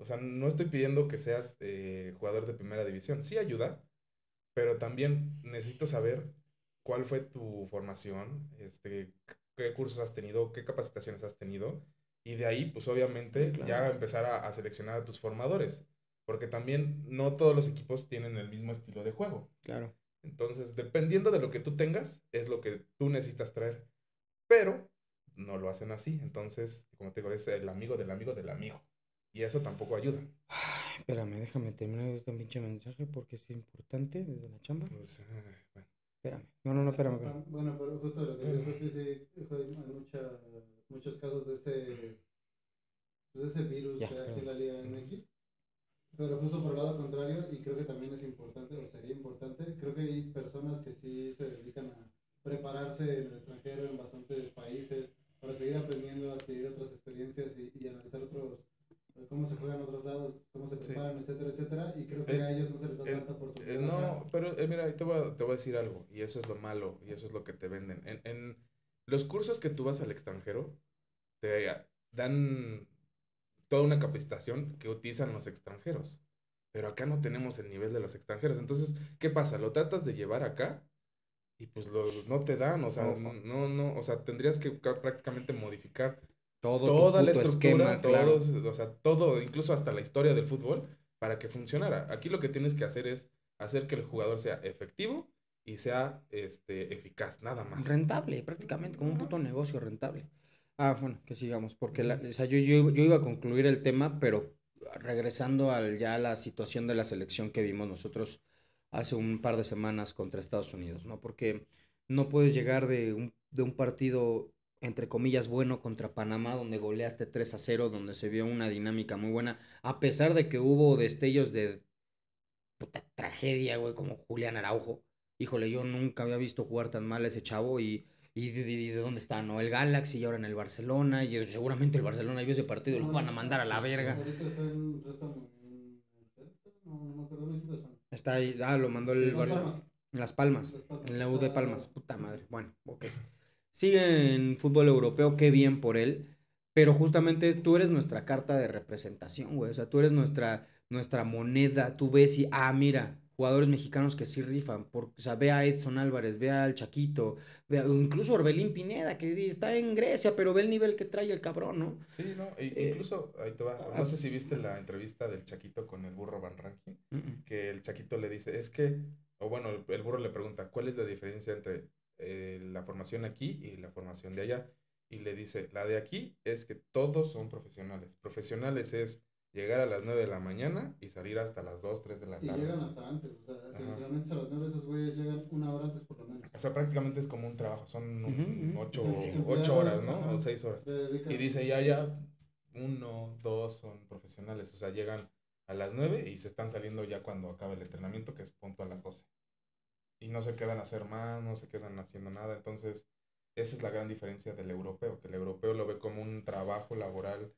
o sea, no estoy pidiendo que seas eh, jugador de primera división, sí ayuda, pero también necesito saber cuál fue tu formación, este, qué cursos has tenido, qué capacitaciones has tenido, y de ahí, pues obviamente, claro. ya empezar a, a seleccionar a tus formadores, porque también no todos los equipos tienen el mismo estilo de juego. Claro. Entonces, dependiendo de lo que tú tengas, es lo que tú necesitas traer. Pero no lo hacen así. Entonces, como te digo, es el amigo del amigo del amigo. Y eso tampoco ayuda. Ay, espérame, déjame terminar este pinche mensaje porque es importante desde la chamba. Pues, bueno. Espérame. No, no, no, espérame. espérame. Bueno, pero justo lo que dices, creo que sí, hay mucha- muchos casos de ese, pues, de ese virus Ya, aquí perdón. en la Liga MX. Pero justo por el lado contrario, y creo que también es importante, o sería importante, creo que hay personas que sí se dedican a prepararse en el extranjero, en bastantes países, para seguir aprendiendo, adquirir otras experiencias y, y analizar otros, cómo se juegan otros lados, cómo se Sí. preparan, etcétera, etcétera. Y creo que Eh, a ellos no se les da eh, tanta Eh, oportunidad. no, acá. pero eh, mira, ahí te voy, a, te voy a decir algo. Y eso es lo malo. Y eso es lo que te venden. En, en los cursos que tú vas al extranjero, te dan toda una capacitación que utilizan los extranjeros. Pero acá no tenemos el nivel de los extranjeros. Entonces, ¿qué pasa? Lo tratas de llevar acá y pues lo, no te dan. O sea, No. no, no, o sea, tendrías que ca- prácticamente modificar Todo toda la estructura, esquema, claro. o sea, todo, incluso hasta la historia del fútbol, para que funcionara. Aquí lo que tienes que hacer es hacer que el jugador sea efectivo y sea este, eficaz, nada más. Rentable, prácticamente, como un puto negocio rentable. Ah, bueno, que sigamos, porque la- o sea, yo, yo, yo iba a concluir el tema, pero regresando al, ya a la situación de la selección que vimos nosotros hace un par de semanas contra Estados Unidos, ¿no? Porque no puedes llegar de un, de un partido, entre comillas, bueno contra Panamá, donde goleaste 3 a 0, donde se vio una dinámica muy buena, a pesar de que hubo destellos de puta tragedia, güey, como Julián Araujo. Híjole, yo nunca había visto jugar tan mal a ese chavo y, y de, de- de dónde está, ¿no? El Galaxy y ahora en el Barcelona y seguramente el Barcelona vio ese partido lo van a mandar a la Sí, sí, verga. Está ahí, ah, lo mandó Sí, el Las Barcelona. Las Palmas, en la U de Está- Palmas, puta madre. Bueno, ok. Sigue en fútbol europeo, qué bien por él. Pero justamente tú eres nuestra carta de representación, güey. O sea, tú eres nuestra, nuestra moneda. Tú ves y, ah, mira, jugadores mexicanos que sí rifan. Por, o sea, ve a Edson Álvarez, ve al Chaquito, ve a- incluso Orbelín Pineda, que está en Grecia, pero ve el nivel que trae el cabrón, ¿no? Sí, no, e- Eh, incluso, ahí te va, ah, no sé si viste la entrevista del Chaquito con el burro Van Ranking, que el Chaquito le dice, es que, o bueno, el, el burro le pregunta, ¿cuál es la diferencia entre eh, la formación aquí y la formación de allá? y le dice, la de aquí es que todos son profesionales. Profesionales es llegar a las 9 de la mañana y salir hasta las 2, 3 de la Y tarde. llegan hasta antes, o sea, si realmente a las 9 esos güeyes llegan una hora antes por lo menos. O sea, prácticamente es como un trabajo, son Ujú, ujú. 8 Pues, empleados, horas, ¿no? ajá. O 6 horas. Y dice, ya, ya, uno, dos son profesionales. O sea, llegan a las 9 y se están saliendo ya cuando acaba el entrenamiento, que es punto a las 12. Y no se quedan a hacer más, no se quedan haciendo nada. Entonces, esa es la gran diferencia del europeo, que el europeo lo ve como un trabajo laboral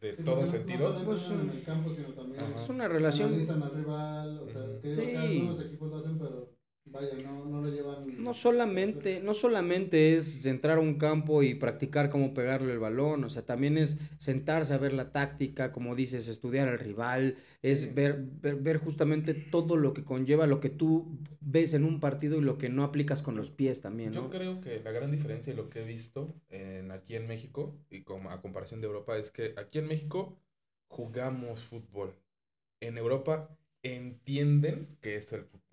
de Sí, todo no- sentido. No Pues, en el campo, sino también. Es una relación. analizan al rival, o sea, que Sí. algunos equipos lo hacen, pero vaya, no, no lo llevan. No solamente, no solamente es entrar a un campo y practicar cómo pegarle el balón, o sea, también es sentarse a ver la táctica, como dices, estudiar al rival, Sí. es ver, ver, ver justamente todo lo que conlleva lo que tú ves en un partido y lo que no aplicas con los pies también, Yo creo que la gran diferencia y lo que he visto en, aquí en México y como a comparación de Europa es que aquí en México jugamos fútbol. En Europa entienden qué es el fútbol,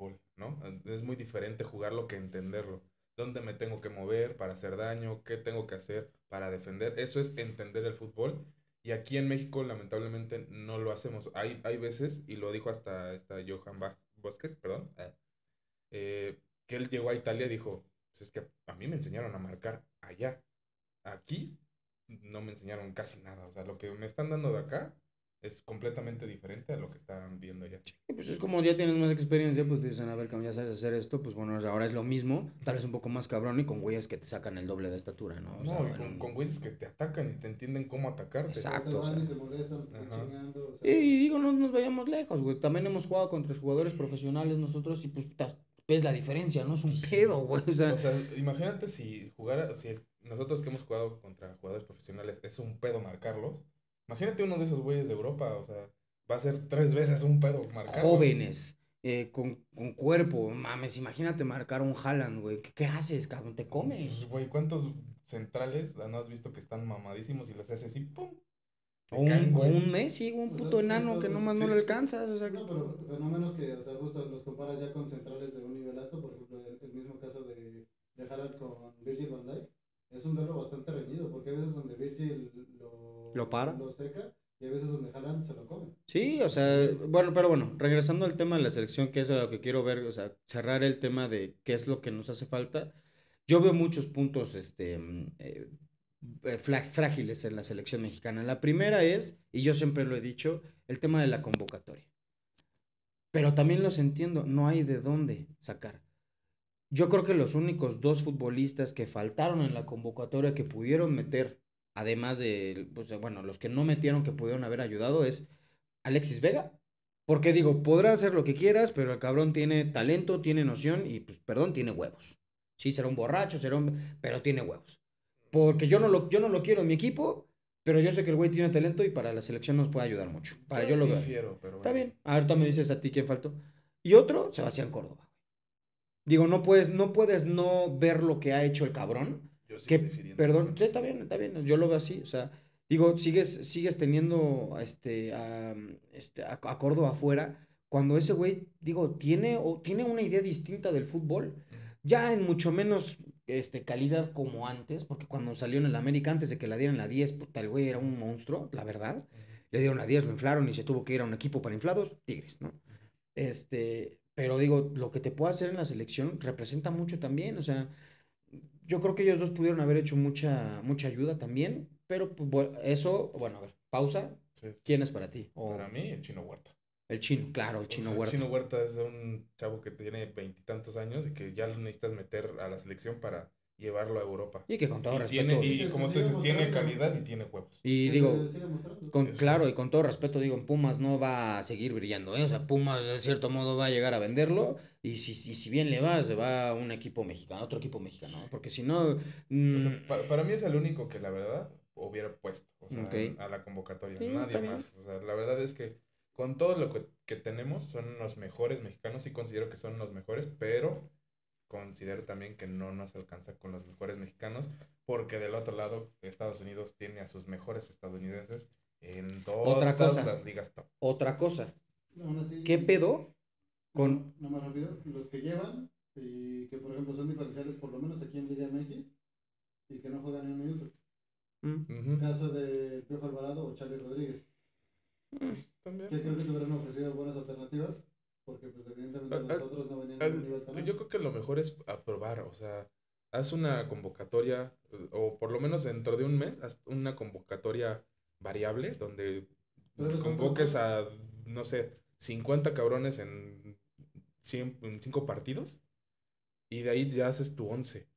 Es muy diferente jugarlo que entenderlo. ¿Dónde me tengo que mover para hacer daño? ¿Qué tengo que hacer para defender? Eso es entender el fútbol. Y aquí en México, lamentablemente, no lo hacemos. Hay, hay veces, y lo dijo hasta esta Johan Vázquez, perdón, eh, eh, que él llegó a Italia y dijo, pues es que a mí me enseñaron a marcar allá. Aquí no me enseñaron casi nada. O sea, lo que me están dando de acá es completamente diferente a lo que están viendo allá. Y Pues es como ya tienes más experiencia, pues te dicen, a ver, como ya sabes hacer esto, pues bueno, ahora es lo mismo, tal vez un poco más cabrón y con güeyes que te sacan el doble de estatura, ¿no? O No, sea, y con, un- con güeyes que te atacan y te entienden cómo atacarte. Exacto. te o sea. y te molestan, te están Ajá. chingando. O sea, Y digo, no nos vayamos lejos, güey. También hemos jugado contra jugadores profesionales nosotros y pues ta- ves la diferencia, ¿no? Es un pedo, güey. O sea, O sea, imagínate si jugara, si nosotros que hemos jugado contra jugadores profesionales es un pedo marcarlos. Imagínate uno de esos güeyes de Europa, o sea, va a ser tres veces un pedo marcarlos. jóvenes, eh, con, con cuerpo, mames, imagínate marcar un Haaland, güey. ¿Qué, qué haces, cabrón? Te come. Pues, Güey, ¿cuántos centrales no has visto que están mamadísimos y les haces así, pum? O caen, un, un Messi, un O sea, puto enano que nomás no sí, le sí. alcanzas. O sea, No, pero fenómenos que, o sea, justo los comparas ya con centrales de un nivel alto, por ejemplo, el, el mismo caso de, de Haaland con Virgil van Dijk, es un duelo bastante reñido, porque hay veces donde Virgil lo, ¿Lo para? lo seca y hay veces donde Haaland se lo come. Sí, o sea, bueno, pero bueno, regresando al tema de la selección, que es a lo que quiero ver, o sea, cerrar el tema de qué es lo que nos hace falta. Yo veo muchos puntos, este, mm, eh, frágiles en la selección mexicana. La primera es, y yo siempre lo he dicho, el tema de la convocatoria. Pero también los entiendo, no hay de dónde sacar. Yo creo que los únicos dos futbolistas que faltaron en la convocatoria que pudieron meter, además de, pues, bueno, los que no metieron que pudieron haber ayudado, es Alexis Vega. Porque digo, podrá hacer lo que quieras, pero el cabrón tiene talento, tiene noción y, pues, perdón, tiene huevos. Sí, será un borracho, será un... pero tiene huevos. Porque yo no lo, yo no lo quiero en mi equipo, pero yo sé que el güey tiene talento y para la selección nos puede ayudar mucho. Para yo lo veo. difiero, pero Está bueno. bien. Ahorita me dices a ti quién faltó. Y otro, Sebastián Córdoba. Digo, no puedes, no puedes no ver lo que ha hecho el cabrón. Yo sigo Que, difiriendo. perdón, sí, está bien, está bien, yo lo veo así, o sea, digo, sigues, sigues teniendo este, a, este, a, a Córdoba afuera, cuando ese güey, digo, tiene, o, tiene una idea distinta del fútbol, ya en mucho menos este, calidad como antes, porque cuando salió en el América, antes de que la dieran la 10, puta, el güey era un monstruo, la verdad, le dieron la 10, lo inflaron y se tuvo que ir a un equipo para inflados, Tigres, ¿no? Este, pero digo, lo que te puede hacer en la selección representa mucho también, o sea, yo creo que ellos dos pudieron haber hecho mucha, mucha ayuda también, pero pues, bu- eso, bueno, a ver, pausa, Sí. ¿quién es para ti? O Para mí, el chino Huerta. el chino, claro, el O chino sea, Huerta. Chino Huerta es un chavo que tiene veintitantos años y que ya lo necesitas meter a la selección para llevarlo a Europa. Y que con todo Y, respeto, tiene, y, y como tú dices, tiene calidad y tiene huevos. Que digo, con, claro, y con todo respeto, digo, en Pumas no va a seguir brillando, ¿eh? O sea, Pumas de cierto modo va a llegar a venderlo, y si, si, si bien le va, se va a un equipo mexicano, otro equipo mexicano, ¿no? Porque si no... O mm, sea, pa- para mí es el único que la verdad hubiera puesto o sea, Ok. a la convocatoria. Sí, Nadie más. O sea, la verdad es que con todo lo que, que tenemos son los mejores mexicanos. Sí considero que son los mejores, pero considero también que no nos alcanza con los mejores mexicanos porque del otro lado Estados Unidos tiene a sus mejores estadounidenses en todas Otra cosa. las ligas top. otra cosa, así, ¿qué pedo con... No más rápido, los que llevan y que por ejemplo son diferenciales por lo menos aquí en Liga MX y que no juegan ni un minuto. Mm. Caso de Piojo Alvarado o Charlie Rodríguez. También. Que creo que te hubieran ofrecido buenas alternativas. Porque, pues, evidentemente, Al- los otros no venían a Al- un nivel tan yo creo que lo mejor es aprobar, o sea, haz una convocatoria, eh, o por lo menos dentro de un mes, haz una convocatoria variable donde convoques a, no sé, 50 cabrones en, 100 en 5 partidos y de ahí ya haces tu 11.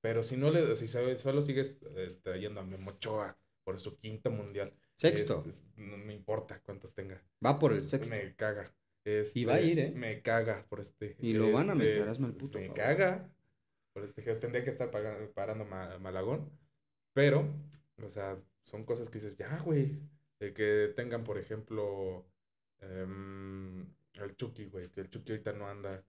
Pero si no le, si solo sigues eh, trayendo a Memo Ochoa por su quinto mundial. Sexto. es- no me importa cuántos tenga. Va por el sexto. Me caga. Y va a Este, ir, ¿eh? Me caga por este. Y lo van a este, meter, hazme el puto Me favor. caga. Por este que tendría que estar pagando- parando Ma- Malagón. Pero, o sea, son cosas que dices, ya, güey. De que tengan, por ejemplo, em, el Chucky, güey. Que el Chucky ahorita no anda.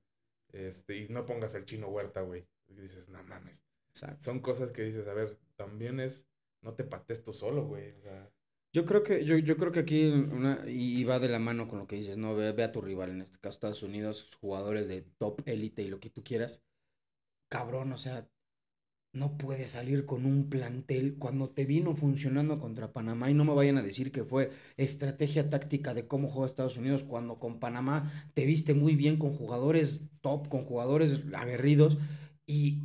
Este, y no pongas el chino huerta, güey. Y dices, no mames. Exacto. Son cosas que dices, a ver, también es. No te pates tú solo, güey. O sea, Yo creo que, yo, yo creo que aquí una, y va de la mano con lo que dices, ¿no? Ve, ve a tu rival, en este caso Estados Unidos, jugadores de top élite y lo que tú quieras. Cabrón, o sea, no puedes salir con un plantel cuando te vino funcionando contra Panamá y no me vayan a decir que fue estrategia táctica de cómo juega Estados Unidos cuando con Panamá te viste muy bien con jugadores top, con jugadores aguerridos y,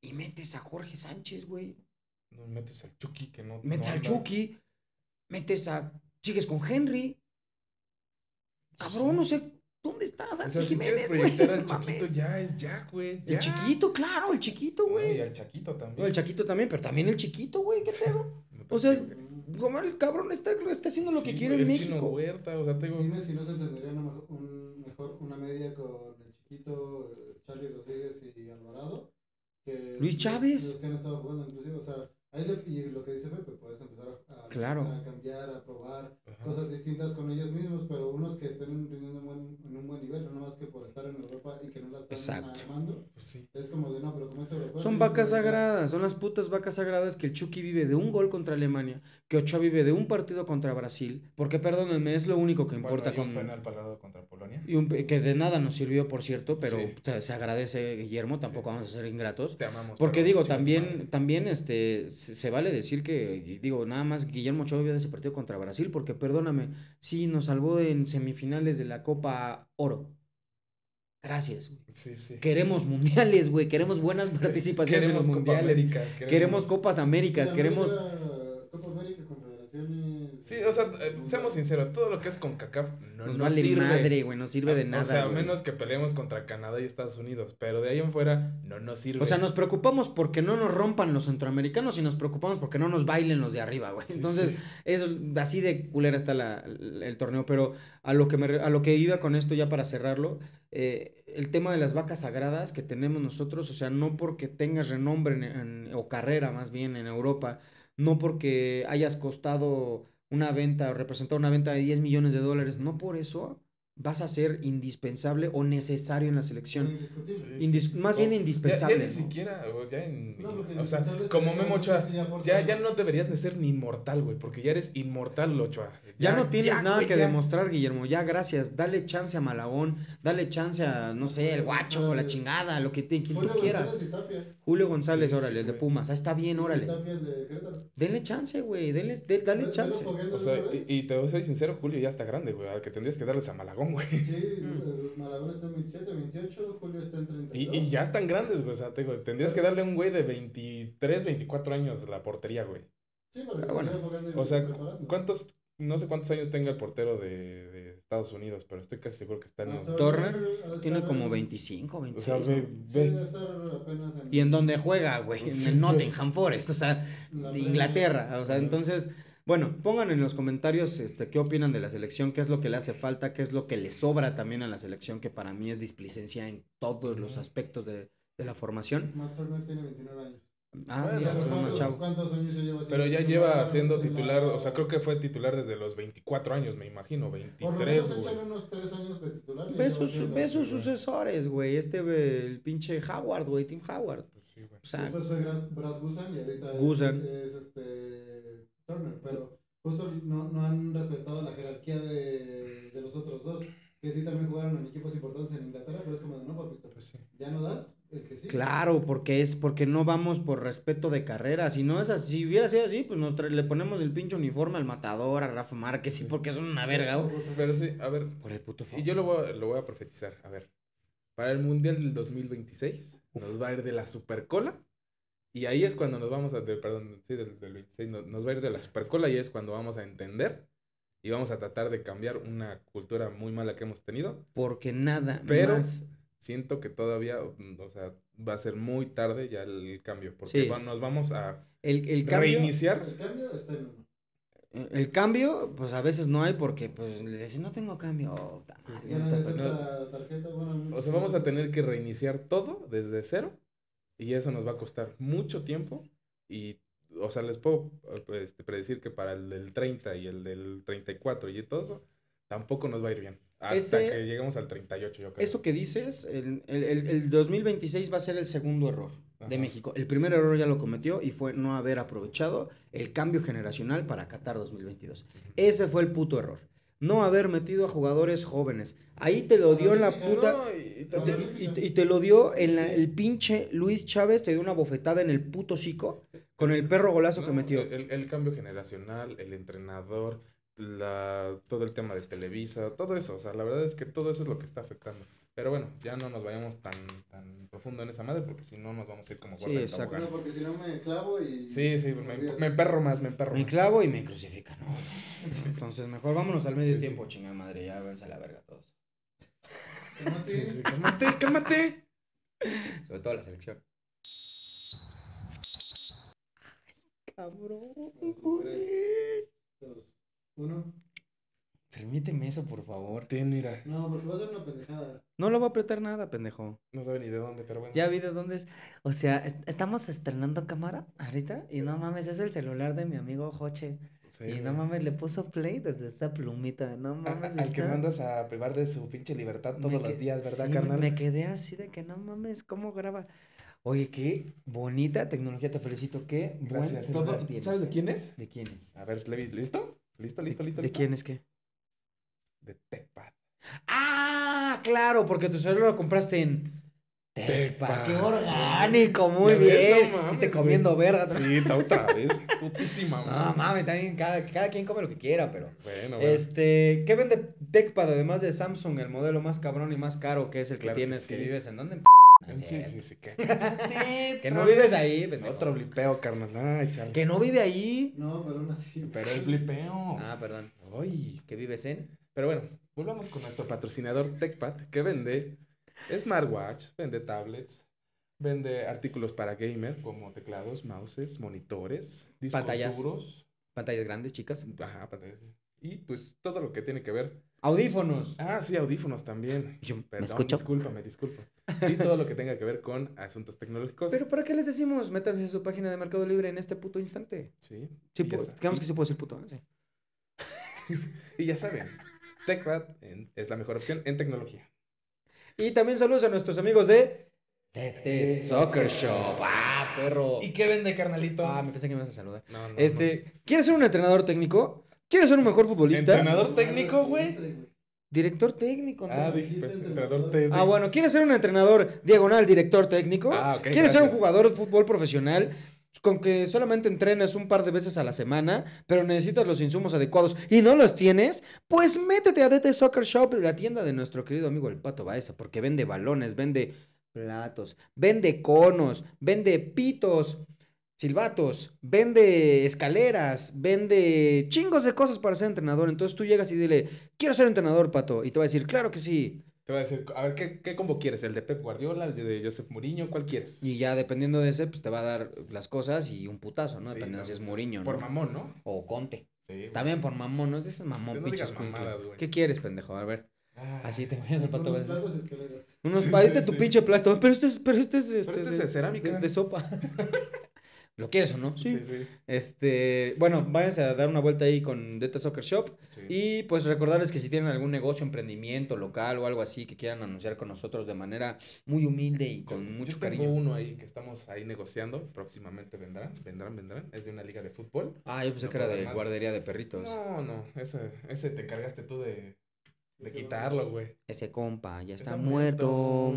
y metes a Jorge Sánchez, güey. no metes al Chucky que no. Metes no al. Chucky, metes a. Sigues con Henry. Cabrón, no sé. ¿Dónde estás, O Santi sea, si Jiménez, güey? al chiquito, ya es Jack, güey. El ya. chiquito, claro, el chiquito, No, güey. y al Chaquito también. No, el Chaquito también, pero también el chiquito, güey, qué pedo. No O sea, que- como el cabrón está, está haciendo lo que Sí, quiere güey, en el Chino México. Huerta, o sea, te digo. Dime si no se entendería un- mejor una media con el chiquito eh, Charlie Rodríguez y Alvarado. Que Luis Chávez. Los que han estado jugando, inclusive. O sea, ahí lo, y lo que dice Pepe, puedes empezar a, a- Claro. a cambiar, a probar Ajá. cosas distintas con ellos mismos, pero unos que estén rindiendo buen- en un buen nivel, no más que por estar en Europa y que no la están armando. Pues sí. Es como de no, pero como es europeo. Son vacas que brillar". sagradas, son las putas vacas sagradas que el Chucky vive de un gol contra Alemania, que Ochoa vive de un partido contra Brasil, porque perdónenme, es lo único que Bueno, importa hay con... un penal parado contra Polonia. Y un que de nada nos sirvió, por cierto, pero Sí. te- se agradece, Guillermo, tampoco Sí, vamos a ser ingratos. Te amamos. Porque digo, también, también este, se, vale decir que, digo, nada más Guillermo Ochoa de ese partido contra Brasil, porque perdóname, sí, nos salvó en semifinales de la Copa Oro. Gracias, güey. Sí, sí. Queremos mundiales, güey, queremos buenas participaciones en Queremos los Copa mundiales. Américas. Queremos Copas Américas, queremos... Sí, o sea, eh, seamos sinceros, todo lo que es con CACAF no Nos nos vale sirve. madre, güey, no sirve de nada. O sea, a menos que peleemos contra Canadá y Estados Unidos, pero de ahí en fuera no nos sirve. O sea, nos preocupamos porque no nos rompan los centroamericanos y nos preocupamos porque no nos bailen los de arriba, güey. Sí, Entonces, sí. es así de culera está la- el, el torneo, pero a lo que me a lo que iba con esto ya para cerrarlo, eh, el tema de las vacas sagradas que tenemos nosotros, o sea, no porque tengas renombre en- en- o carrera más bien en Europa, no porque hayas costado una venta o representado una venta de 10 millones de dólares, no por eso vas a ser indispensable o necesario en la selección. Indiscutible. Indis- más O- bien ya- indispensable. Ya, ni ¿no? siquiera, o ya en, No, o sea, como Memo Ochoa, ya, ya no deberías de ser ni inmortal, güey, porque ya eres inmortal, Ochoa. Ya, no tienes ya, nada güey, que ya. demostrar, Guillermo. Ya, gracias. Dale chance a Malagón. Dale chance a, no sé, el guacho, la chingada, lo que te, quien tú Julio quieras. Julio González, Sí, sí, órale, el de. Pumas. Ah, está bien, órale. Denle chance, güey. Denle, de- dale chance. O sea, y, y te voy a ser sincero, Julio ya está grande, güey, al que tendrías que darles a Malagón, güey. Sí, Mm. Malagón está en 27, 28, Julio está en 32. Y, y ya están grandes, güey, o sea, te digo, tendrías que darle a un güey de 23, 24 años la portería, güey. Sí, porque se bueno, y O sea, preparando. ¿cuántos, no sé cuántos años tenga el portero de, de Estados Unidos, pero estoy casi seguro que está en... Ah, los- Turner ha de Tiene como en- 25, O 26. sea, ve. Sí, ve. debe estar apenas en. Y en donde juega, güey. En Sí, el güey. Nottingham Forest, o sea, la de Premier. Inglaterra. O sea, entonces, bueno, pongan en los comentarios este, qué opinan de la selección, qué es lo que le hace falta, qué es lo que le sobra también a la selección, que para mí es displicencia en todos los aspectos de, de la formación. Matt Turner tiene 29 años. Ah, Bueno, mira, pero ¿Cuántos, chavo. ¿Cuántos años ya lleva Pero ya siendo lleva titular siendo en la- titular, o sea, creo que fue titular desde los 24 años, me imagino, Por lo 23, menos güey. unos 3 años de titular. ya Ve sus, ve sus sucesores, güey. Este, el pinche Howard, güey, Tim Howard. Pues sí, güey. O sea, Después fue Brad, Guzan y ahorita es-. Es, este Turner, pero justo no, no han respetado la jerarquía de, de los otros dos, que sí también jugaron en equipos importantes en Inglaterra, pero es como de no, papito, Pues sí. ya no das, el que sí. Claro, porque es porque no vamos por respeto de carrera. Si no es así, si hubiera sido así, pues nos le ponemos el pinche uniforme al matador, a Rafa Márquez, sí, porque son una verga. Pero sí, a ver, Por el puto y favor. yo lo voy, a, lo voy a profetizar. A ver, para el Mundial del 2026 nos va a ir de la Supercola. Y ahí es cuando nos vamos a, de- perdón, sí, del, del 26, no- nos va a ir de la Supercola y es cuando vamos a entender y vamos a tratar de cambiar una cultura muy mala que hemos tenido. Porque nada Pero- más. Siento que todavía, mm, o sea, va a ser muy tarde ya el cambio, porque Sí. va- nos vamos a El, el cambio. reiniciar. El cambio está en uno. El cambio, pues a veces no hay porque pues le dicen, no tengo cambio. Oh, pues, acepta tarjeta, bueno, O sea, vamos a tener que reiniciar todo desde cero y eso nos va a costar mucho tiempo y, o sea, les puedo eh, este, predecir que para el del 30 y el del 34 y todo eso, tampoco nos va a ir bien. Hasta Ese- que lleguemos al 38, yo creo. Eso que dices, el, el, el- el 2026 va a ser el segundo error de. México. El primer error ya lo cometió y fue no haber aprovechado el cambio generacional para Qatar 2022. Ese fue el puto error. No haber metido a jugadores jóvenes. Ahí te lo dio en la puta... Y- y Te- Y, lo dio en la- el pinche Luis Chávez, te dio una bofetada en el puto hocico con el perro golazo que metió. El, el cambio generacional, el entrenador, la, todo el tema de Televisa, todo eso. O sea, la verdad es que todo eso es lo que está afectando. Pero bueno, ya no nos vayamos tan, tan profundo en esa madre porque si no nos vamos a ir como Sí, gorda en exacto. tobogán. Porque si no me clavo y. Sí, sí, me me, emperro más, me emperro Me más. clavo y me crucifican. ¿no? Entonces, mejor vámonos al medio Sí, sí. tiempo, chingada madre. Ya váyanse a la verga todos. Cálmate. Sí, sí, cálmate, cálmate. Sobre todo la selección. Cabrón. Tres. Dos, uno. Permíteme eso, por favor. Ten, mira. No, porque va a ser una pendejada. No lo va a apretar nada, pendejo. No sabe ni de dónde, pero bueno. Ya vi de dónde es. O sea, est- estamos estrenando cámara ahorita y no mames, es el celular de mi amigo Joche. Sí, y no mames, le puso play desde esta plumita. No mames, a- al que mandas a privar de su pinche libertad todos los días, ¿verdad, sí, carnal? Me quedé así de que no mames, ¿cómo graba? Oye, qué bonita tecnología, te felicito. Qué buen Gracias. tienes, ¿Sabes de ¿eh? quién es? ¿De quién es? A ver, Levi, ¿listo? ¿Listo, listo, listo? ¿De listo? quién es qué? De TechPad. Ah, claro, porque tu celular lo compraste en Tecpa. Qué orgánico, muy Ya ves, bien. no mames, Este güey. comiendo verga. Sí, está otra vez. Putísima, No mames, también cada, cada quien come lo que quiera, pero. Bueno, bueno. Este, ¿qué vende TechPad además de Samsung, el modelo más cabrón y más caro que es el que Claro que tienes, que sí. vives en dónde? Es Sí, sí, sí. Que, Que no vives ahí, pendejo. Otro blipeo, carnal. Ay, chale. Que no vive ahí. No, pero aún así. Pero es blipeo. Ah, perdón. Ay. Que vives en. Pero bueno, volvamos con nuestro patrocinador TechPad, que vende smartwatch, vende tablets, vende artículos para gamer, como teclados, mouses, monitores, discos Pantallas. duros. Pantallas grandes, chicas. Ajá, pantallas. Y pues todo lo que tiene que ver. Audífonos. Ah, sí, audífonos también. Yo, ¿Me Perdón, escucho? discúlpame, disculpa. Y todo lo que tenga que ver con asuntos tecnológicos. Pero ¿para qué les decimos? Métanse en su página de Mercado Libre en este puto instante. Sí. Sí, y digamos Y- que sí puedo decir puto. Sí. Y ya saben, TechPad en- es la mejor opción en tecnología. Y también saludos a nuestros amigos de TT Soccer Shop. Ah, perro. ¿Y qué vende, carnalito? Ah, me pensé que me ibas a saludar. No, no, Este, ¿quieres ser un entrenador técnico? ¿Quieres ser un mejor futbolista? ¿Entrenador técnico, güey? Director técnico. Ah, dijiste entrenador. entrenador técnico. Ah, bueno, ¿quieres ser un entrenador diagonal director técnico? Ah, ok, ¿Quieres ser un jugador de fútbol profesional? Con que solamente entrenes un par de veces a la semana, pero necesitas los insumos adecuados y no los tienes, pues métete a DT Soccer Shop, la tienda de nuestro querido amigo el Pato Baeza, porque vende balones, vende platos, vende conos, vende pitos, silbatos, vende escaleras, vende chingos de cosas para ser entrenador. Entonces tú llegas y dile, quiero ser entrenador, Pato, y te va a decir, claro que sí. Te voy a decir, a ver, ¿qué, qué combo quieres? ¿El de Pep Guardiola? ¿El de Joseph Mourinho? ¿Cuál quieres? Y ya dependiendo de ese, pues te va a dar las cosas y un putazo, ¿no? Sí, Dependiendo no, si es Mourinho, Por ¿no? mamón, ¿no? O Conte. Sí. También por mamón, ¿no? Ese es mamón, no pinches digas mamadas, escuincle. güey. ¿Qué quieres, pendejo? A ver. Ah, Así te imaginas el pato. Unos platos escaleras. Unos Sí, padita sí, tu pinche plato. Pero este es, pero este es, este, este es de cerámica. De, de sopa. ¿Lo quieres o no? Sí, sí. Este, bueno, váyanse a dar una vuelta ahí con Deta Soccer Shop. sí. Y pues recordarles que si tienen algún negocio, emprendimiento local o algo así que quieran anunciar con nosotros de manera muy humilde y con Yo- mucho yo cariño. Tengo uno ahí que estamos ahí negociando. Próximamente vendrán, vendrán, vendrán. Es de una liga de fútbol. Ah, yo pensé No que era de más. guardería de perritos. No, no, ese, ese te encargaste tú de, De Ese quitarlo, güey. Ese compa ya está, Está muerto.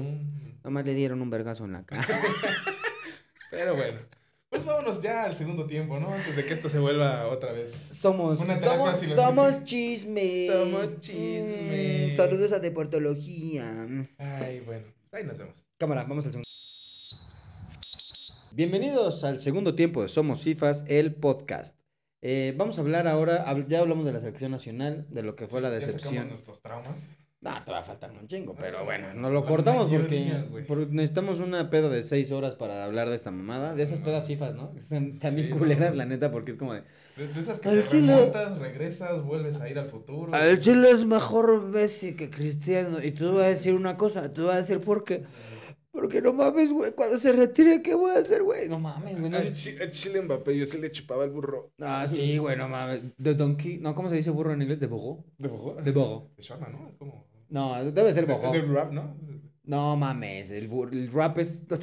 Nomás le dieron un vergazo en la cara. Pero bueno. Pues vámonos ya al segundo tiempo, ¿no? Antes de que esto se vuelva otra vez. Somos, Una somos, somos chismes. Somos chismes. Mm, saludos a Deportología. Ay, bueno. Ahí nos vemos. Cámara, vamos al segundo. Bienvenidos al segundo tiempo de Somos Cifas, el podcast. Eh, vamos a hablar ahora, ya hablamos de la selección nacional, de lo que fue la Ya sacamos decepción. nuestros traumas. Ah, te va a faltar un chingo, pero bueno, no lo cortamos porque, mayoría, necesitamos una peda de seis horas para hablar de esta mamada. De esas pedas cifas, ¿no? Están también Sí, culeras, no. la neta, porque es como de... De, de esas que Al te chile- remontas, regresas, vuelves a ir al futuro. Al chile es mejor Messi que Cristiano. Y tú vas a decir una cosa, tú vas a decir por qué. Porque no mames, güey, cuando se retire, ¿qué voy a hacer, güey? No mames, güey. no- Al chi- al Chile Mbappé, yo sí le chupaba el burro. Ah, sí, güey, no mames. De donkey, no, ¿cómo se dice burro en inglés? ¿De bogo? ¿De burro? De bogo. De Sharma, ¿no? Es como... No, debe ser bogo. de rap, ¿no? No mames, el, bur- el rap es...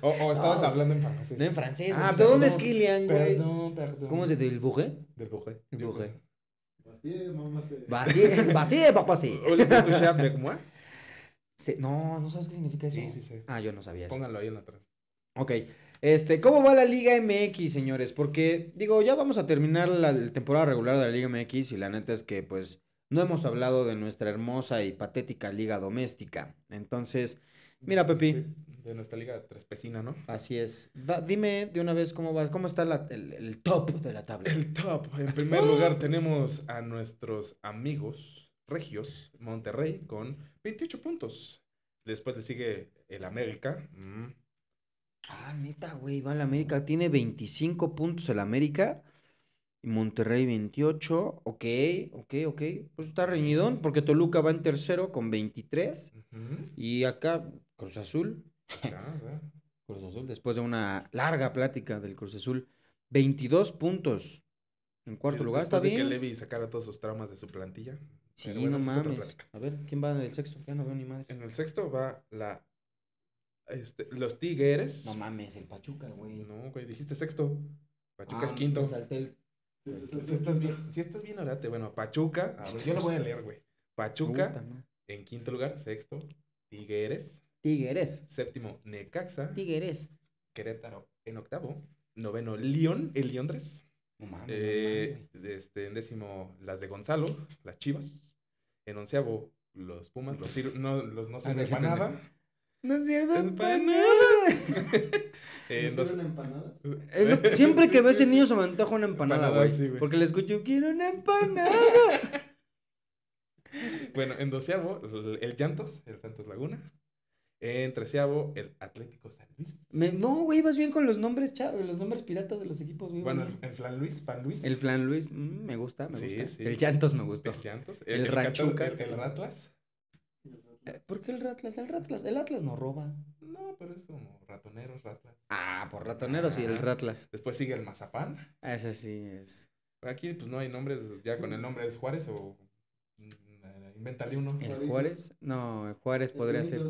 O, o estabas No. hablando en francés. No en francés, Ah. ¿De dónde es Kylian, güey? Perdón, perdón. ¿Cómo se dice? ¿El bugé? Del bujé. El se- Vacíe, vacíe, papá, sí. No, ¿no sabes qué significa eso? Sí, sí, sí. Ah, yo no sabía eso. Pónganlo ahí en la atrás. Ok, este, ¿cómo va la Liga MX, señores? Porque, digo, ya vamos a terminar la la temporada regular de la Liga MX y la neta es que, pues, no hemos hablado de nuestra hermosa y patética liga doméstica. Entonces, mira, Pepi, de nuestra liga trespecina, ¿no? así es. Da- dime de una vez cómo va, cómo está la- el, el top de la tabla. El top. En primer lugar tenemos a nuestros amigos regios, Monterrey, con 28 puntos. Después le sigue el América. mm, Ah, neta, güey, va la América, tiene 25 puntos el América y Monterrey 28. Ok, ok, ok. Pues está reñidón porque Toluca va en tercero con 23. ujú, Y acá, Cruz Azul, ya, ya. Cruz Azul, después de una larga plática del Cruz Azul, 22 puntos. En cuarto Sí, lugar, está bien. que Levi sacara todos sus traumas de su plantilla. Sí, bueno, no mames. A ver, ¿quién va en el sexto? Ya no veo ni madre. En el sexto va la. Este, los Tigres. No mames, el Pachuca, güey. No, güey, dijiste sexto. Pachuca Ah, es quinto. me salté el- Si estás bien, si estás bien, orate. Bueno, Pachuca. Yo lo voy a leer, güey. Pachuca en quinto lugar, sexto. Tigres. Tigres. Séptimo, Necaxa. Tigres. Querétaro en octavo. Noveno, León, el Leondres. No mames, no Eh, mames, este, en décimo, las de Gonzalo, las Chivas. En onceavo, los Pumas, los, no, los no sirven ese para nada. No sirven Pa' para nada. nada. En ¿No dos- sirven empanadas? Lo- Siempre que veo a ese niño se me antoja una empanada, güey. sí, porque le escucho, quiero una empanada. Bueno, en doceavo, el el Llantos, el Santos Laguna. En treceavo, el Atlético San Luis. Me- no, güey, vas bien con los nombres, chavo, los nombres piratas de los equipos, güey. Bueno, el, el Flan Luis, Pan Luis. El Flan Luis, mm, me gusta, me Sí, gusta. sí. El Llantos me gustó. El Llantos. El Ranchuca. El, el Ratlas. Eh, ¿Por qué el Ratlas? El Ratlas, el Atlas no roba. No, pero es como ratoneros, Ratlas. Ah, por ratoneros y el. Ratlas. Después sigue el Mazapán. Ese sí es. Aquí pues no hay nombres, ya con el nombre es Juárez o mm, invéntale uno. ¿El. Juárez? No, el Juárez podría ser.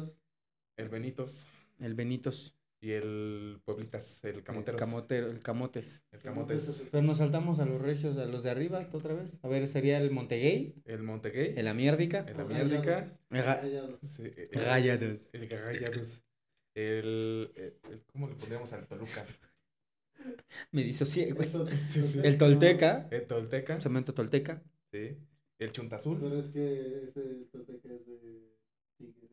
El Benitos El Benitos. Y el Pueblitas, el El Camoteros. Camotero, el Camotes. El Camotes. Pero nos saltamos a los regios, a los de arriba, otra vez. A ver, sería el Montegay, El Montegay. el Amiérdica. El rayados. El Ga- Rayados. sí, el- Rayados. El. El, el- el- ¿Cómo le pondríamos al Toluca? Me disocié, güey. Esto- Sí, sí. El Tolteca. El Tolteca. Cemento Tolteca. Sí. El Chuntazul. Pero es que ese Tolteca es de Tigres.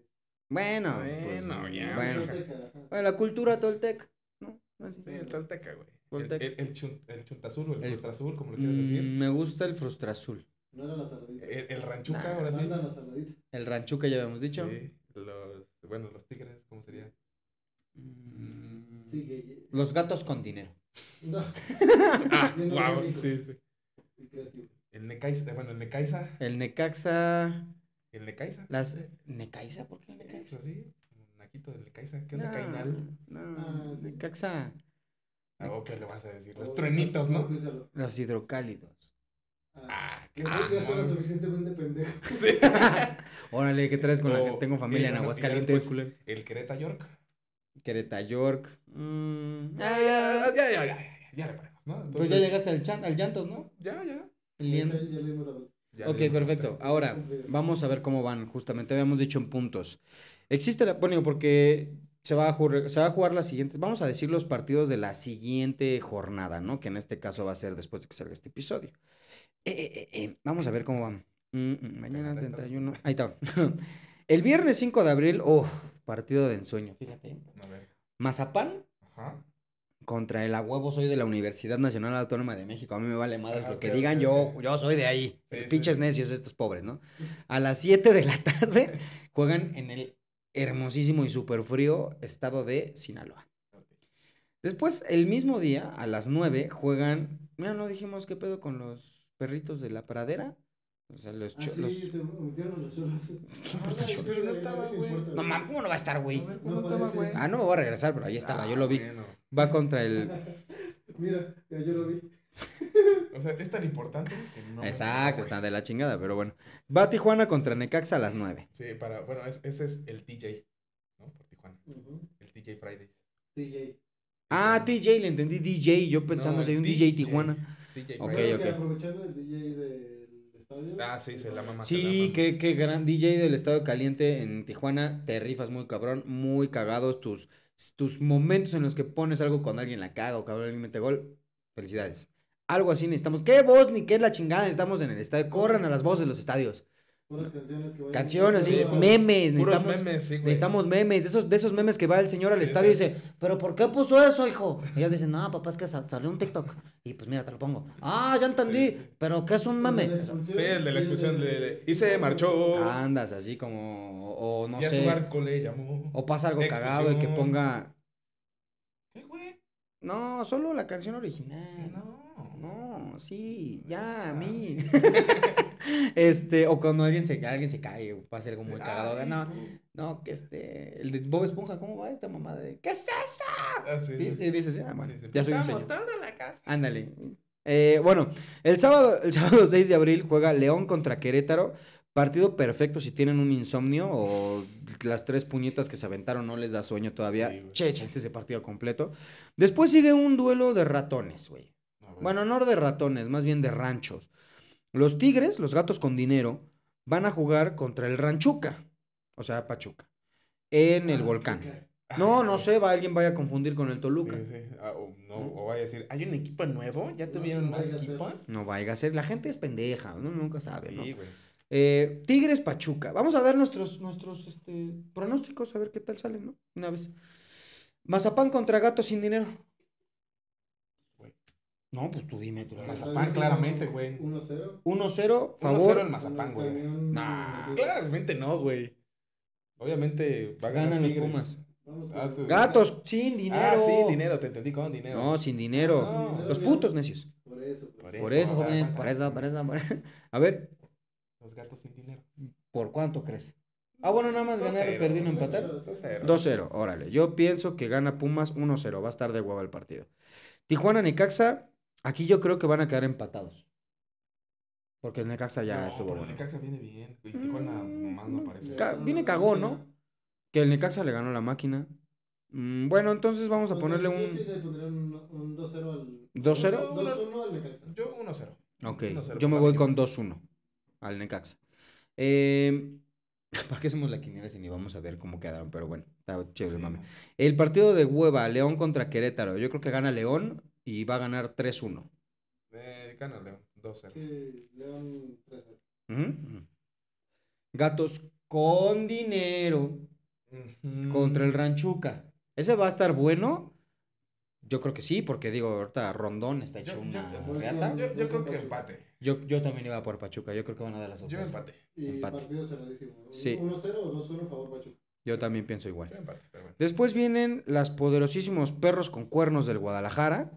Bueno, Bueno, pues, ya, Bueno. Tolteca, ajá. Bueno, la cultura Toltec. ¿no? Así. Sí, el Tolteca, güey. El, Tolteca. el, el, chun- el Chuntazul o el, El- Frustrazul, como lo quieras Mm, decir. me gusta el Frustrazul. No era la saladita. El, el Ranchuca, Nah, ahora sí. La saladita. El Ranchuca ya habíamos dicho. Sí, los, bueno, los tigres, ¿cómo sería? Mm, Sigue. Los gatos con dinero. No. Ah, wow, sí, sí. El Necaxa, bueno, el Necaxa, El Necaxa. El Necaxa. Las. ¿Necaxa? ¿Por qué pues sí, un naquito del Necaxa. ¿Qué onda, No, Cainal? No, Ah, sí. Necaxa. Ah, ¿o qué le vas a decir? Los truenitos, ¿no? Los hidrocálidos. Ah, Ah, soy, yo soy lo ah, suficientemente pendejo. Sí. Órale, ¿qué traes con la que tengo familia en ya Aguascalientes? El Querétaro York. Quereta York. Mm, Ya, ah, ya, ya, ya, ya, ya le paramos, ¿no? Pues ya llegaste al, chan, al llantos, ¿no? Ya, ya. El Ya, ya leímos la. Ya Ok, dimos perfecto. Ahora, vamos a ver cómo van. Justamente habíamos dicho en puntos. Existe la. Bueno, porque se va a jugar, se va a jugar la siguiente. Vamos a decir los partidos de la siguiente jornada, ¿no? Que en este caso va a ser después de que salga este episodio. Eh, eh, eh, Vamos a ver cómo van. Mm, mm, mañana Tengan retos. 31. Ahí está. El viernes 5 de abril, oh, partido de ensueño, fíjate. A ver. Mazapán Ajá. Contra el a huevo soy de la Universidad Nacional Autónoma de México. A mí me vale madres Ah, lo que digan, yo, yo soy de ahí. Sí, Pinches sí. necios estos pobres, ¿no? A las 7 de la tarde juegan en el hermosísimo y súper frío estado de Sinaloa. Después, el mismo día, a las 9, juegan. Mira, no dijimos qué pedo con los perritos de la pradera. O sea, los. Ah, sí, los- se metieron los cholos. importa, Ah, cholos? pero No estaba, güey. No mames, ¿cómo no va a estar, güey? No ¿cuándo estaba, güey? Ah, no me voy a regresar, pero ahí estaba, yo Ah, lo vi. bueno. Va contra el. Mira, ya yo lo vi. O sea, es tan importante que no. Exacto, está de la chingada, pero bueno. Va Tijuana contra Necaxa a las 9. Sí, para. Bueno, es- ese es el TJ, ¿no? Por Tijuana. El TJ Fridays. DJ. Ah, TJ, le entendí DJ, yo pensando No, si hay un DJ DJ. Tijuana. TJ Ok, aprovechando el DJ del estadio. Ah, sí, se la mama. Sí, la mama. qué, qué gran DJ del Estado Caliente en Tijuana. Te rifas muy cabrón, muy cagados tus, tus momentos en los que pones algo cuando alguien la caga o cabrón alguien mete gol. Felicidades. Algo así necesitamos. ¿Qué voz ni qué es la chingada necesitamos en el estadio? Corran a las voces de los estadios. Puras canciones que vayan. Canciones, sí, memes. Puros Necesitamos, memes, sí, güey. necesitamos memes. De esos, de esos memes que va el señor al Sí, estadio y dice, ¿pero por qué puso eso, hijo? Y ellos dicen, no, papá, es que sa- salió un TikTok. Y pues mira, te lo pongo. Ah, ya entendí. ¿Pero qué es un meme? Sí, el de la y expulsión de, de- Y se marchó. Andas así como, o, o no y a su sé, barco le llamó. o pasa algo cagado y que Expulsión. ponga, ¿Qué, güey? no, solo la canción original. No. No, sí, ya, a mí. este, o cuando alguien se, alguien se cae, o pasa algo muy cagado. Ay, No, no, que este, el de Bob Esponja, ¿cómo va esta mamá de, ¿qué es eso? Ah, sí, Sí, sí, sí, dices, ah, bueno, ya soy un Estamos señor. la casa. Ándale. Eh, bueno, el sábado, el sábado 6 de abril juega León contra Querétaro. Partido perfecto si tienen un insomnio o las tres puñetas que se aventaron no les da sueño todavía. Sí, che, ese partido completo. Después sigue un duelo de ratones, güey. Bueno, no de ratones, más bien de ranchos. Los Tigres, los gatos con dinero, van a jugar contra el Ranchuca, o sea, Pachuca, en el Ah, volcán. No, no sé, va alguien vaya a confundir con el Toluca. sí. Ah, o, no, o vaya a decir, ¿hay un equipo nuevo? ¿Ya No, tuvieron no más equipos? No vaya a ser, la gente es pendeja, uno nunca sabe, ¿no? Sí, güey. Eh, Tigres Pachuca. Vamos a dar nuestros, nuestros este, pronósticos, a ver qué tal salen, ¿no? Una vez. Mazapán contra Gato sin dinero. Güey. No, pues tú dime. Tú Mazapán, claramente, güey. 1-0. 1-0, 1-0 favor. en Mazapán, Con el güey. camión Nah, claramente no, güey. Obviamente va a ganar Ganan los Tigres. Pumas. Vamos Ah, tú- Gatos sin dinero. Ah, sí, dinero, te entendí con dinero. No, sin dinero. No, Los putos necios. Por eso. pues. Por Por eso, eso, joven. Por eso, por eso, por eso. A ver, Los gatos sin dinero. ¿por cuánto crees? Ah, bueno, nada más ganar, 2-0, perder, no 2-0. empatar. 2-0. 2-0, órale. Yo pienso que gana Pumas 1-0. Va a estar de huevo el partido. Tijuana, Necaxa. Aquí yo creo que van a quedar empatados. Porque el Necaxa ya No, estuvo pero bueno. Necaxa viene bien. Y Tijuana más no parece. Ca- viene cagón, ¿no? Que el Necaxa le ganó la máquina. Mm, bueno, entonces vamos a ponerle Yo sí un. le pondría un, un 2-0 al. 2-0? 2-1 al Necaxa. Yo 1-0. Ok, 1-0 yo me voy con mínima. 2-1 al Necaxa. Eh, ¿Para qué hacemos la quiniela si ni vamos a ver cómo quedaron? Pero bueno, está chévere, Sí, mame. no. El partido de hueva, León contra Querétaro. Yo creo que gana León y va a ganar 3-1. Eh, gana León, 2-0. Sí, León 3-0. Ujú, ujú. Gatos con dinero contra el Ranchuca. ¿Ese va a estar bueno? Yo creo que sí, porque digo, ahorita Rondón está Yo, hecho yo- una yo- reata. yo- yo creo que empate. Yo, yo también iba por Pachuca, yo creo que van a dar las Yo otras. empate. Y Empate. partido cerradísimo. Sí. 1-0 o 2-1 favor Pachuca. Yo también pienso igual. Yo empate, pero bueno. Después vienen las poderosísimos perros con cuernos del Guadalajara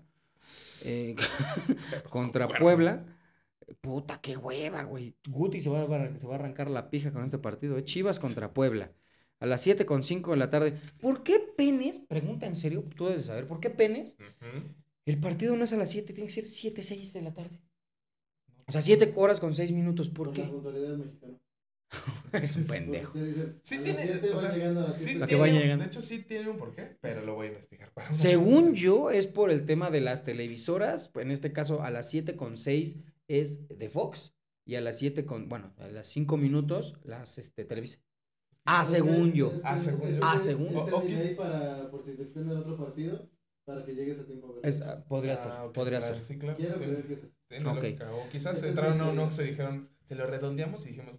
eh, contra con Puebla. Puta, qué hueva, güey. Guti se va, a, se va a arrancar la pija con este partido. eh. Chivas contra Puebla. A las 7 con 5 de la tarde. ¿Por qué Penes? Pregunta en serio, tú debes saber. ¿Por qué Penes? Ujú. El partido no es a las 7, tiene que ser 7, 6 de la tarde. O sea, 7 horas con 6 minutos. ¿Por Con la qué? mexicano. Es un pendejo. Sí a tiene- las 7 o van sea, llegando a las Sí 7. La que tiene va un- llegando. De hecho, sí tiene un porqué, pero lo voy a investigar. para Según yo, es por el tema de las televisoras. En este caso, a las 7 con 6 es de Fox. y a las 7 con, bueno, a las 5 minutos las este, Televisa. Ah, según yo. Ah, según yo. Ah, según- para, por si se extiende el otro partido, para que llegues a tiempo. Es, ah, podría ser, Ah, ok, podría claro, ser. Sí, claro. Quiero creer que es eso. tiene Ok. lógica. O quizás entraron a un. Oxxo y dijeron, se lo redondeamos y dijimos,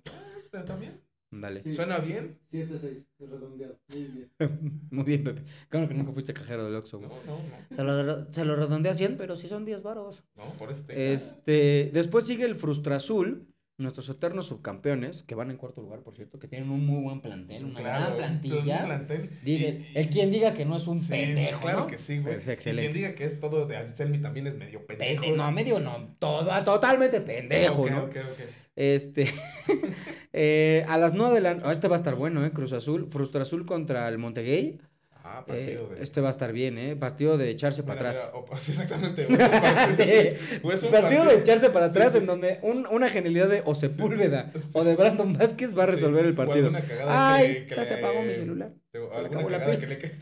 "Ah, ¿está bien? Dale. Sí, ¿Suena bien? 7-6, redondeado. Muy bien. Muy bien, Pepe. Claro que nunca fuiste cajero del Oxxo. No, güey. no, no. Se lo, se lo redondea a 100, pero sí son 10 varos. No, por eso te- Este, después sigue el Frustra Azul, nuestros eternos subcampeones, que van en cuarto lugar, por cierto, que tienen un muy buen plantel, una Claro, gran plantilla. un plantel. Y- el quien diga que no es un Sí, pendejo, Claro ¿no? que sí, güey. Excelente. quien diga que es todo de Anselmi también es medio pendejo. Pende- no, medio no, todo, totalmente pendejo, Ok, ¿no? ok, ok. Este, eh, a las 9 de la noche, este va a estar bueno, ¿eh? Cruz Azul, Frustra Azul contra el Montegay. Ah, Eh, partido de... este va a estar bien, ¿eh? Partido de echarse para atrás. exactamente. partido- de echarse para atrás en donde un- una genialidad de o Sepúlveda o de Brandon Vázquez va a Sí, resolver el partido. alguna cagada Ay, que- que ya se le- apagó mi celular. Se alguna la cagada que le quede...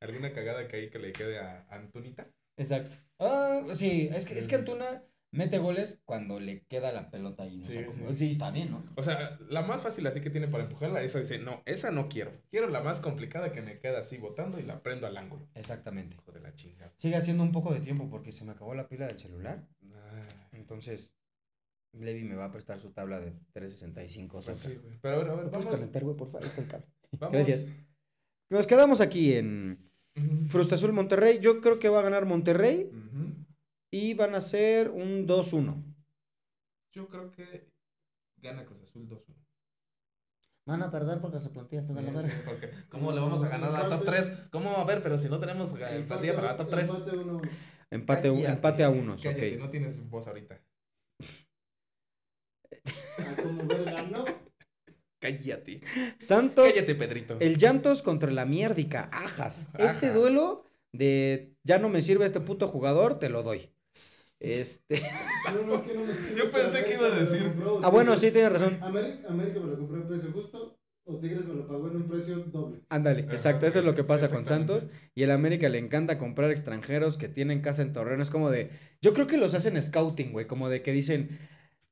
Alguna cagada que ahí que le quede a Antunita. Exacto. Ah, sí, es que, es que Antuna mete goles cuando le queda la pelota ahí. o sea, Sí, como- sí. sí, está bien, ¿no? O sea, la más fácil así que tiene para empujarla, esa dice, no, esa no quiero. Quiero la más complicada que me queda así botando y la prendo al ángulo. Exactamente. Hijo de la chingada. Sigue haciendo un poco de tiempo porque se me acabó la pila del celular. Ay, Entonces, Levi me va a prestar su tabla de 365. pues sí, güey. Pero a ver, a ver, ¿Me puedes vamos. calentar, güey, por favor? Está el cable. vamos. Gracias. Nos quedamos aquí en Ujú. Frustra Azul Monterrey. Yo creo que va a ganar Monterrey Ujú. Y van a ser un 2-1. Yo creo que gana Cruz Azul 2-1. Van a perder porque su plantilla está de la verga. ¿Cómo le vamos a ganar a la top 3? ¿Cómo? A ver, pero si no tenemos eh, plantilla para la top 3. Empate uno. Empate, Cállate, empate a unos, cállate, ok. no tienes voz ahorita. A como verga, ¿no? Cállate. Santos, Cállate, Pedrito. el Llantos contra la mierdica, ajas. Este duelo de ya no me sirve este puto jugador, te lo doy. Este, No, no, es que no me sirve, Yo pensé que iba a decir- compró, ah, bueno, sí, tienes razón. América, América me lo compró en precio justo o Tigres me lo pagó en un precio doble. Ándale, exacto, eso es lo que sí, pasa con. Santos. Y el América le encanta comprar extranjeros que tienen casa en Torreón. Es como de. Yo creo que los hacen scouting, güey. Como de que dicen.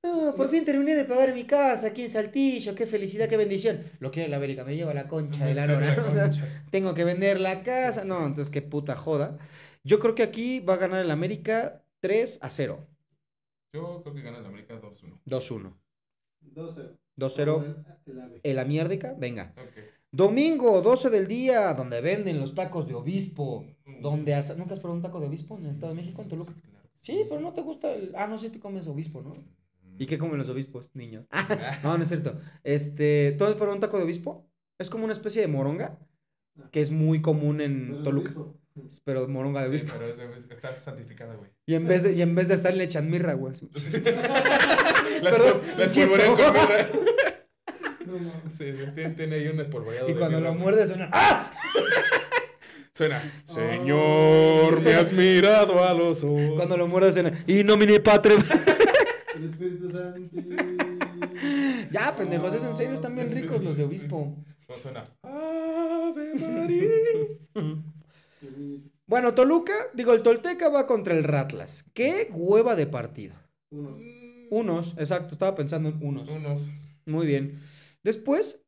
No, por fin terminé de pagar mi casa aquí en Saltillo. Qué felicidad, qué bendición. Lo quiere el América, me lleva la concha de la lora. la O sea, concha. tengo que vender la casa. No, entonces qué puta joda. Yo creo que aquí va a ganar el América 3 a 0. Yo creo que gana el América 2-1. 2-1. 2-0. 2-0. El, América, venga. Ok. Domingo, 12 del día, donde venden los tacos de obispo. Donde asa- ¿Nunca has probado un taco de obispo en el Estado de México, en Toluca? Claro Sí, pero no te gusta el... Ah, no, sí te comes obispo, ¿no? ¿Y qué comen los obispos, niños? no, no es cierto. Este, ¿tú has probado un taco de obispo? Es como una especie de moronga, que es muy común en Toluca. obispo. Pero moronga de Sí, obispo. pero es de- está santificada, güey. Y en vez de, y en vez de sal le echan mirra, güey. Las, Perdón, las con mirra. No, no. Sí, sí, tiene, tiene ahí un espolvoreado. Y cuando mirra, lo güey. muerdes suena... ¡Ah! Suena. Oh. Señor, me has mirado a los ojos. Cuando lo muerdes suena... Y nomine patre. El Espíritu Santo. ya, pendejos, es en serio, están bien ricos los de obispo. No, suena. Ave María. Bueno, Toluca, digo, el Tolteca va contra el Ratlas. ¡Qué hueva de partido! Unos. Unos, exacto, estaba pensando en unos. Unos. Muy bien. Después,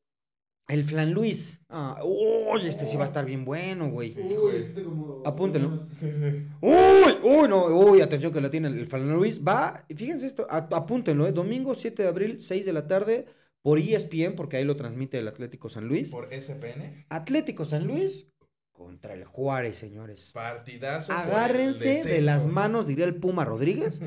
el Flan Luis. Ah, uy, este sí va a estar bien bueno, güey. Uy, hiciste como. Apúntelo. menos. Sí, sí. Uy, uy, no, uy, atención que la tiene el Flan Luis. Va, y fíjense esto, a- apúntenlo, ¿eh? Domingo 7 de abril, 6 de la tarde, por ESPN, porque ahí lo transmite el Atlético San Luis. Por SPN. Atlético San Luis contra el Juárez, señores. Partidazo. Agárrense de las manos, diría el Puma Rodríguez,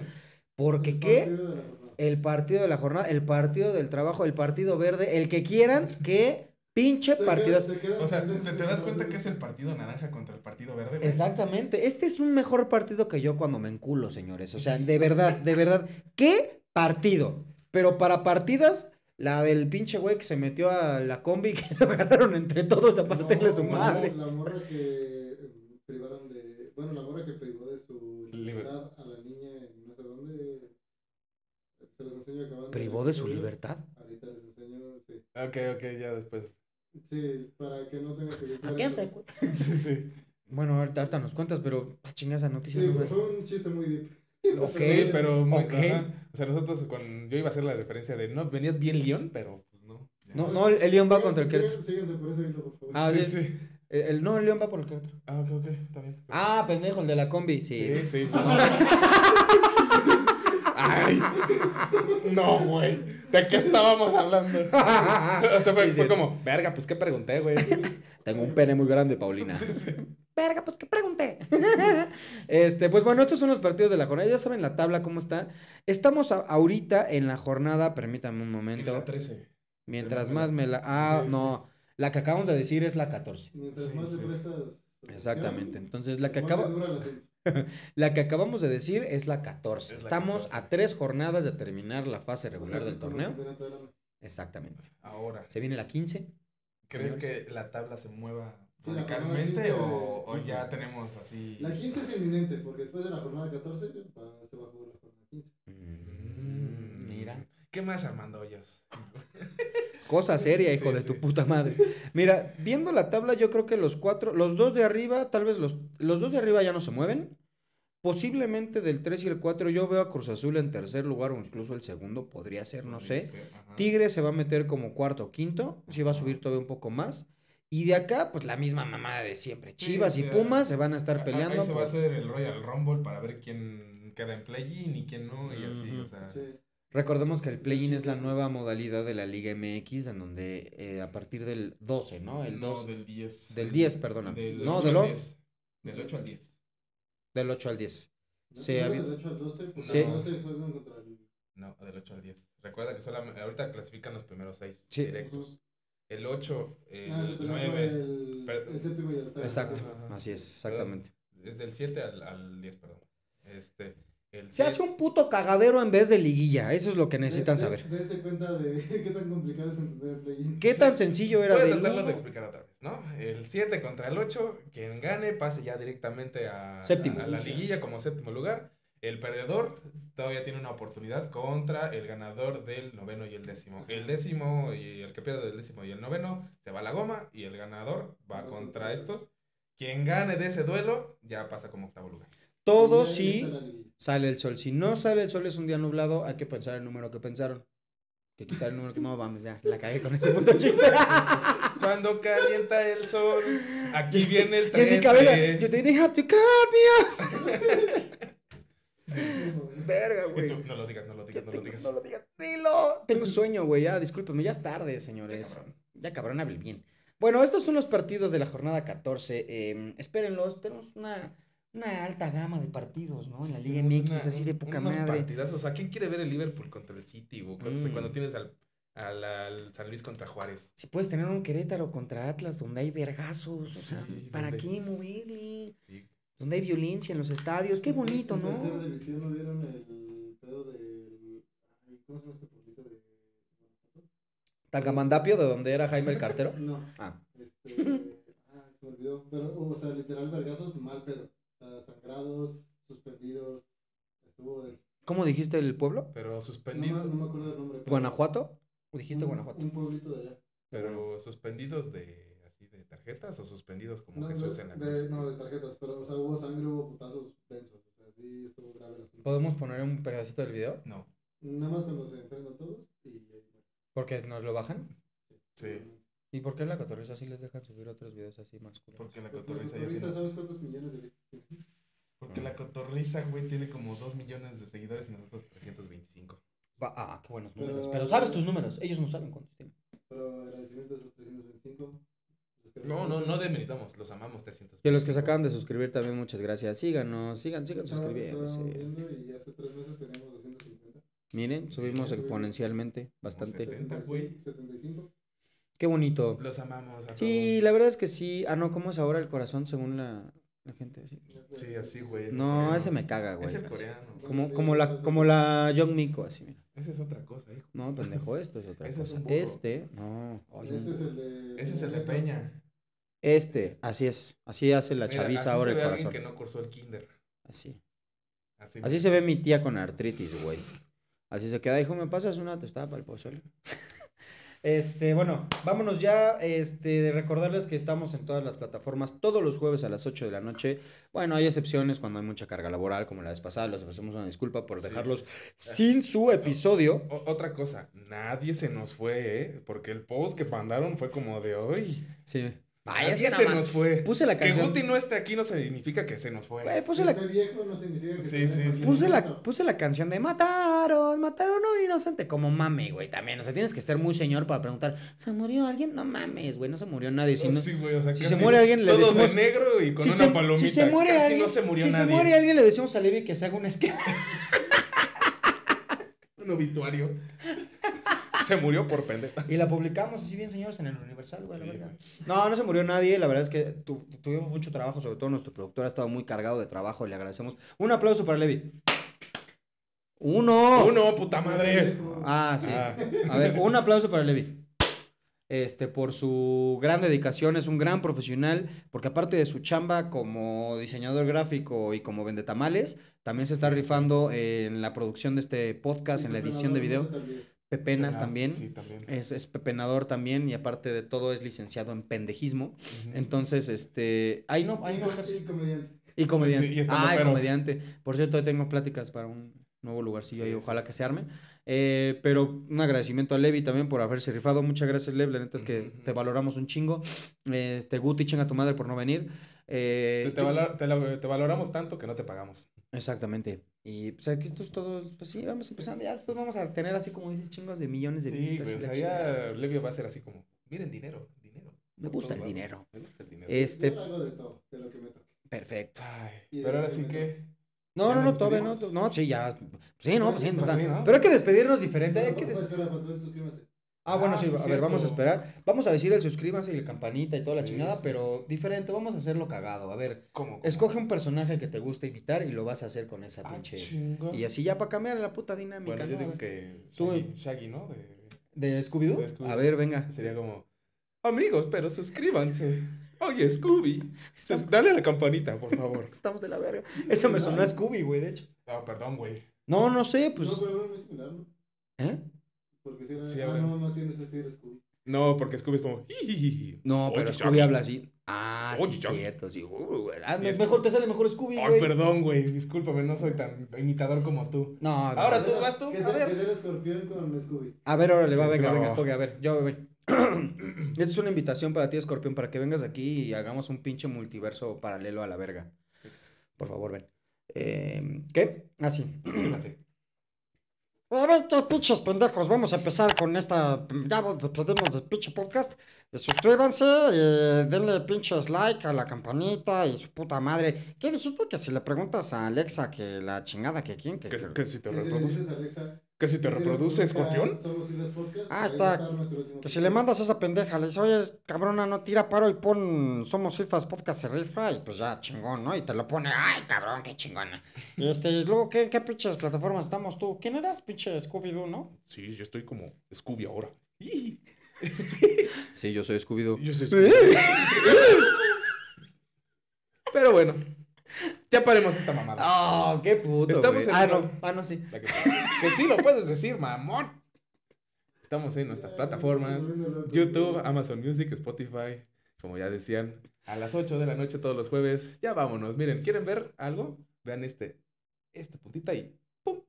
porque El qué partido el partido de la jornada, el partido del trabajo, el partido verde, el que quieran, que pinche Se partidas. queda- se queda O sea, ¿te, das cuenta que es el partido naranja contra el partido verde? güey? Exactamente, este es un mejor partido que yo cuando me enculo, señores. O sea, de verdad, de verdad, qué partido. Pero para partidas, la del pinche güey que se metió a la combi que lo agarraron entre todos a partirle su No, madre. La morra que eh, privaron de. Bueno, la morra que privó de su libertad a la niña en no sé dónde. Se los enseño acabando. ¿Privó de su libertad? Ahorita les enseño, sí. Ok, ok, ya después. Sí, para que no tenga que evitar ¿A quién eso. se- Sí, sí. Bueno, ahorita, ahorita nos cuentas, pero a chingar esa noticia. Sí, no fue un chiste muy deep. Ok, Sí, pero muy, ok. ajá. O sea, nosotros cuando yo iba a hacer la referencia de no, venías bien León, pero pues no. No, no, el, el León va contra el Querétaro. Síganse por ese hilo, por favor. Ah, sí, sí. sí. El, el- no, el León va por el Querétaro. Ah, ok, ok, está bien. Ah, pendejo, el de la combi. Sí. sí, sí. no. Ay, no, güey. ¿De qué estábamos hablando? O sea, fue, Sí, fue sí. como, verga, pues qué pregunté, güey. Tengo un pene muy grande, Paulina. Verga, pues que pregunté. este, pues bueno, estos son los partidos de la jornada. Ya saben la tabla cómo está. Estamos a- ahorita en la jornada, permítanme un En momento. la 13. Mientras más me la. Ah, Sí, sí. no. La que acabamos de decir es la 14. Mientras Sí, más sí. te prestas. Exactamente. Entonces, la que acaba. La que acabamos de decir es la 14. Es la Estamos 14. a tres jornadas de terminar la fase O regular sea, del torneo. Exactamente. Ahora, Se viene la 15. ¿crees que la tabla se mueva Sí, la jornada radicalmente 15, o, o ya tenemos así? La 15 es inminente, porque después de la jornada 14 va- se va a jugar la jornada 15. Mm, mira. ¿Qué más, Armando Hoyos? Cosa seria, hijo Sí, de sí. tu puta madre. Mira, viendo la tabla, yo creo que los cuatro, los dos de arriba, tal vez los, los dos de arriba ya no se mueven. Posiblemente del 3 y el 4 yo veo a Cruz Azul en tercer lugar o incluso el segundo, podría ser, no sé. Ajá. Tigre se va a meter como cuarto o quinto, sí va a subir todavía un poco más. Y de acá, pues la misma mamada de siempre. Sí, Chivas y sí, Pumas se van a estar peleando. Ahí se va a por- hacer el Royal Rumble para ver quién queda en play-in y quién no, y así, Ujú. o sea. Sí. Recordemos que el play-in es la Sí, sí, nueva modalidad de la Liga MX, en donde eh, a partir del 12, ¿no? El no, 2, del 10. del 10, perdona. Del No, 8 del al o- 10. Del 8 al 10. del 8 al 10. ¿No? Se ¿No había- del 8 al 12, porque Sí. el 12 juegan contra el. No, del 8 al 10. Recuerda que solamente ahorita clasifican los primeros 6 Sí. directos. El 8, el Ah, se pelean por 9, el, el séptimo y el octavo. Exacto, Ajá. así es, exactamente. es del 7 al, al 10, perdón. Este, el Se 10 hace un puto cagadero en vez de liguilla, eso es lo que necesitan De- de- saber. Dense cuenta de qué tan complicado es entender el play-in. ¿Qué tan sencillo era del tratarlo de uno? explicar otra vez, ¿no? El 7 contra el 8, quien gane pase ya directamente a, Séptimo. a, a la liguilla como séptimo lugar. El perdedor todavía tiene una oportunidad contra el ganador del noveno y el décimo. El décimo y el que pierde del décimo y el noveno se va a la goma y el ganador va contra estos. Quien gane de ese duelo ya pasa como octavo lugar. Todo liguilla. sale el sol. Si no sale el sol es un día nublado, hay que pensar el número que pensaron. Que quitar el número que no vamos, ya, la cagué con ese puto chiste. Cuando calienta el sol, aquí viene el Y en mi cabeza, 13. yo te dije, cambia. Verga, güey. no lo digas, no lo digas, no lo digas. No lo digas, dilo. Tengo sueño, güey, ya, discúlpeme, ya es tarde, Ya, señores. cabrón. Ya cabrón, hable bien. Bueno, estos son los partidos de la jornada 14. eh, espérenlos, tenemos una, una alta gama de partidos, ¿no? En la Liga MX, una- así de poca unos madre. partidazos. ¿A quién quiere ver el Liverpool contra el City? O cosas Mm. cuando tienes al, al, al San Luis contra Juárez. Si puedes tener un Querétaro contra Atlas donde hay vergazos, o sea, Sí, ¿para donde- qué moverle? Sí. Donde hay violencia en los estadios, qué bonito, En ¿no? tercera división no vieron el pedo del. ¿Cómo se llama este pueblito de.? Tacamandapio, de donde era Jaime el cartero. No, Ah, este. ah, se olvidó. Pero, o sea, literal, vergazos, mal pedo. O sea, sangrados, suspendidos. Estuvo de. ¿cómo dijiste el pueblo? Pero No, suspendidos. me- no me acuerdo del nombre. pero- ¿Guanajuato? ¿O dijiste un- Guanajuato? Un pueblito de allá. Pero suspendidos de tarjetas o suspendidos como No, Jesús de, en la de- cruz. no, de tarjetas, pero, o sea, hubo sangre, hubo putazos densos, o sea, sí estuvo grave el asunto. ¿Podemos poner un pedacito del video? No. Nada más cuando se enfrentan todos y. Porque nos lo bajan. Sí. ¿Y por qué en la cotorriza sí les dejan subir otros videos así más? Porque la cotorriza ya tiene. ¿sabes cuántos millones de vistas tiene? Porque la cotorriza, güey, tiene como 2 millones de seguidores y nosotros 325. Va- Ah, qué buenos Pero- números. Pero sabes tus números, ellos no saben cuántos tienen. Pero agradecimiento a esos 325. No, no, no demeritamos, los amamos 300. Y a los que se acaban de suscribir también, muchas gracias. Síganos, sigan, sigan suscribiéndose. y hace tres meses teníamos 250. Miren, subimos exponencialmente, bastante. 70, güey. 75. Qué bonito. Los amamos a Sí, todos. la verdad es que sí. Ah, no, ¿cómo es ahora el corazón según la, la gente? Sí. Sí, así, güey. No, coreano. ese me caga, güey. Es el así. coreano. Como, como la, como la Young Miko, así, mira. Esa es otra cosa, hijo. No, pendejo, esto es otra Ese cosa. Este, no. ay, Ese es el de. Ese es el de Neto. Peña. Este, así es. Así hace la Mira, chaviza así ahora se el ve corazón. alguien que no cursó el kinder. Así. Así, Así se ve mi tía con artritis, güey. Así se queda, hijo, ¿me pasas una tostada para el pozole? Este, bueno, vámonos ya. Este, recordarles que estamos en todas las plataformas todos los jueves a las 8 de la noche. Bueno, hay excepciones cuando hay mucha carga laboral, como la vez pasada. Les ofrecemos una disculpa por dejarlos sí. sin su episodio. O- otra cosa, nadie se nos fue, ¿eh? Porque el post que mandaron fue como de hoy. Sí. Ay, es que se nos fue. Puse la Que canción. Guti no esté aquí no significa que se nos fue. Güey, puse Que la, viejo no significa que Sí, sí, puse la, puse la canción de mataron, mataron a un inocente. Como mame, güey, también. O sea, tienes que ser muy señor para preguntar, ¿se murió alguien? No mames, güey, no se murió nadie. Si Oh, no- sí, güey, o sea, si casi se muere alguien, le todos decimos- de negro y con si una se, palomita. si se muere Casi alguien, no se murió si nadie. se muere alguien, le decimos a Levi que se haga un esquema. Un obituario. Se murió por pendejo. Y la publicamos así bien, señores, en el Universal, güey, la güey. No, no se murió nadie. La verdad es que tu- tuvimos mucho trabajo, sobre todo nuestro productor ha estado muy cargado de trabajo y le agradecemos. Un aplauso para Levi. Uno. Uno, puta madre. Ah, sí. Ah. A ver, un aplauso para Levi. Este, por su gran dedicación, es un gran profesional, porque aparte de su chamba como diseñador gráfico y como vendetamales, también se está rifando en la producción de este podcast, en la edición de video. Pepenas también. Sí, también. Es, es pepenador también y aparte de todo es licenciado en pendejismo. Entonces, este, ahí no, ahí no y comediante. Y comediante. Sí, y ah, comediante. Por cierto, hoy tengo pláticas para un nuevo lugarcillo Sí, y sí. ojalá que se arme. Eh, pero un agradecimiento a Levi también por haberse rifado. Muchas gracias, Lev. La neta es que te valoramos un chingo. Este, Guti, chinga tu madre por no venir. Eh, Te, te valor- te la- te valoramos tanto que no te pagamos. Exactamente. Y pues aquí estos todos, pues sí, vamos empezando. Ya después vamos a tener así como dices, chingos de millones de Sí, vistas. y la ya Levio va a ser así como, miren, dinero, dinero. Me gusta el dinero. Me gusta el dinero. Este, Yo lo hago de todo, de lo que me toque. perfecto. Ay, pero ahora sí que. No, ¿Ya no, no, todavía no. No, sí, ya. Sí, no, pues sí, Pues sí, ¿no? Pero hay que despedirnos diferente. hay No, que pues, des- espera, faltó, suscríbase. Ah, bueno, Ah, sí, sí, a ver, vamos a esperar. Vamos a decir el suscríbanse y el campanita y toda la Sí, chingada, sí. pero diferente. Vamos a hacerlo cagado. A ver, ¿Cómo? cómo? escoge un personaje que te guste imitar y lo vas a hacer con esa Ah, pinche. Y así ya para cambiar la puta dinámica. Bueno, yo ¿no? Digo que Tú- Shaggy, Shaggy, ¿no? De- ¿De Scooby-Doo? de Scooby. A ver, venga. Sería como, amigos, pero suscríbanse. Oye, Scooby, dale a la campanita, por favor. Estamos de la verga. Eso me sonó a Scooby, güey, de hecho. Ah, perdón, güey. No, no sé, pues. No, pero no es similar, ¿no? ¿Eh? Porque si era. Sí, ah, no, no tienes que decir Scooby. No, porque Scooby es como. No, pero Scooby habla así. Ah, Oye, sí, Shaggy. cierto, sí. Uh. Ah, mejor te sale mejor Scooby, Ay, güey. perdón, güey, discúlpame, no soy tan imitador como tú. No, no, Ahora no. tú vas tú, ¿Qué a es, el- ver. qué es el escorpión con Scooby? A ver, órale, va, Sí, venga, venga, ok, a ver, yo, ven. Esta es una invitación para ti, Escorpión, para que vengas aquí y hagamos un pinche multiverso paralelo a la verga. Por favor, ven. Eh, ¿Qué? Ah, sí. A ver, qué pinches pendejos, vamos a empezar con esta, ya despedimos del pinche podcast. Eh, Suscríbanse, eh, denle pinches like a la campanita y su puta madre. ¿Qué dijiste? Que si le preguntas a Alexa que la chingada que quién, que... Que, que si te ¿Qué si le dices a Alexa? Que si te reproduce, escorpión. Somos Islas Podcast, Ah, está. Que si le mandas a esa pendeja, le dices, oye, cabrona, no tira paro y pon Somos Fifas Podcast se rifa y pues ya, chingón, ¿no? Y te lo pone, ay, cabrón, qué chingona. Y este, y luego, ¿qué, qué pinches plataformas estamos tú? ¿Quién eras? Pinche Scooby-Doo, ¿no? Sí, yo estoy como Scooby ahora. Sí, yo soy Scooby-Doo. Yo soy Scooby. Pero bueno, ya paremos esta mamada. Oh, qué puto. Estamos en ah, una... no. ah, no, sí. Que... que sí lo puedes decir, mamón. Estamos en nuestras plataformas: YouTube, Amazon Music, Spotify. Como ya decían, a las 8 de la noche todos los jueves. Ya vámonos. Miren, ¿quieren ver algo? Vean este. Esta puntita y ¡pum!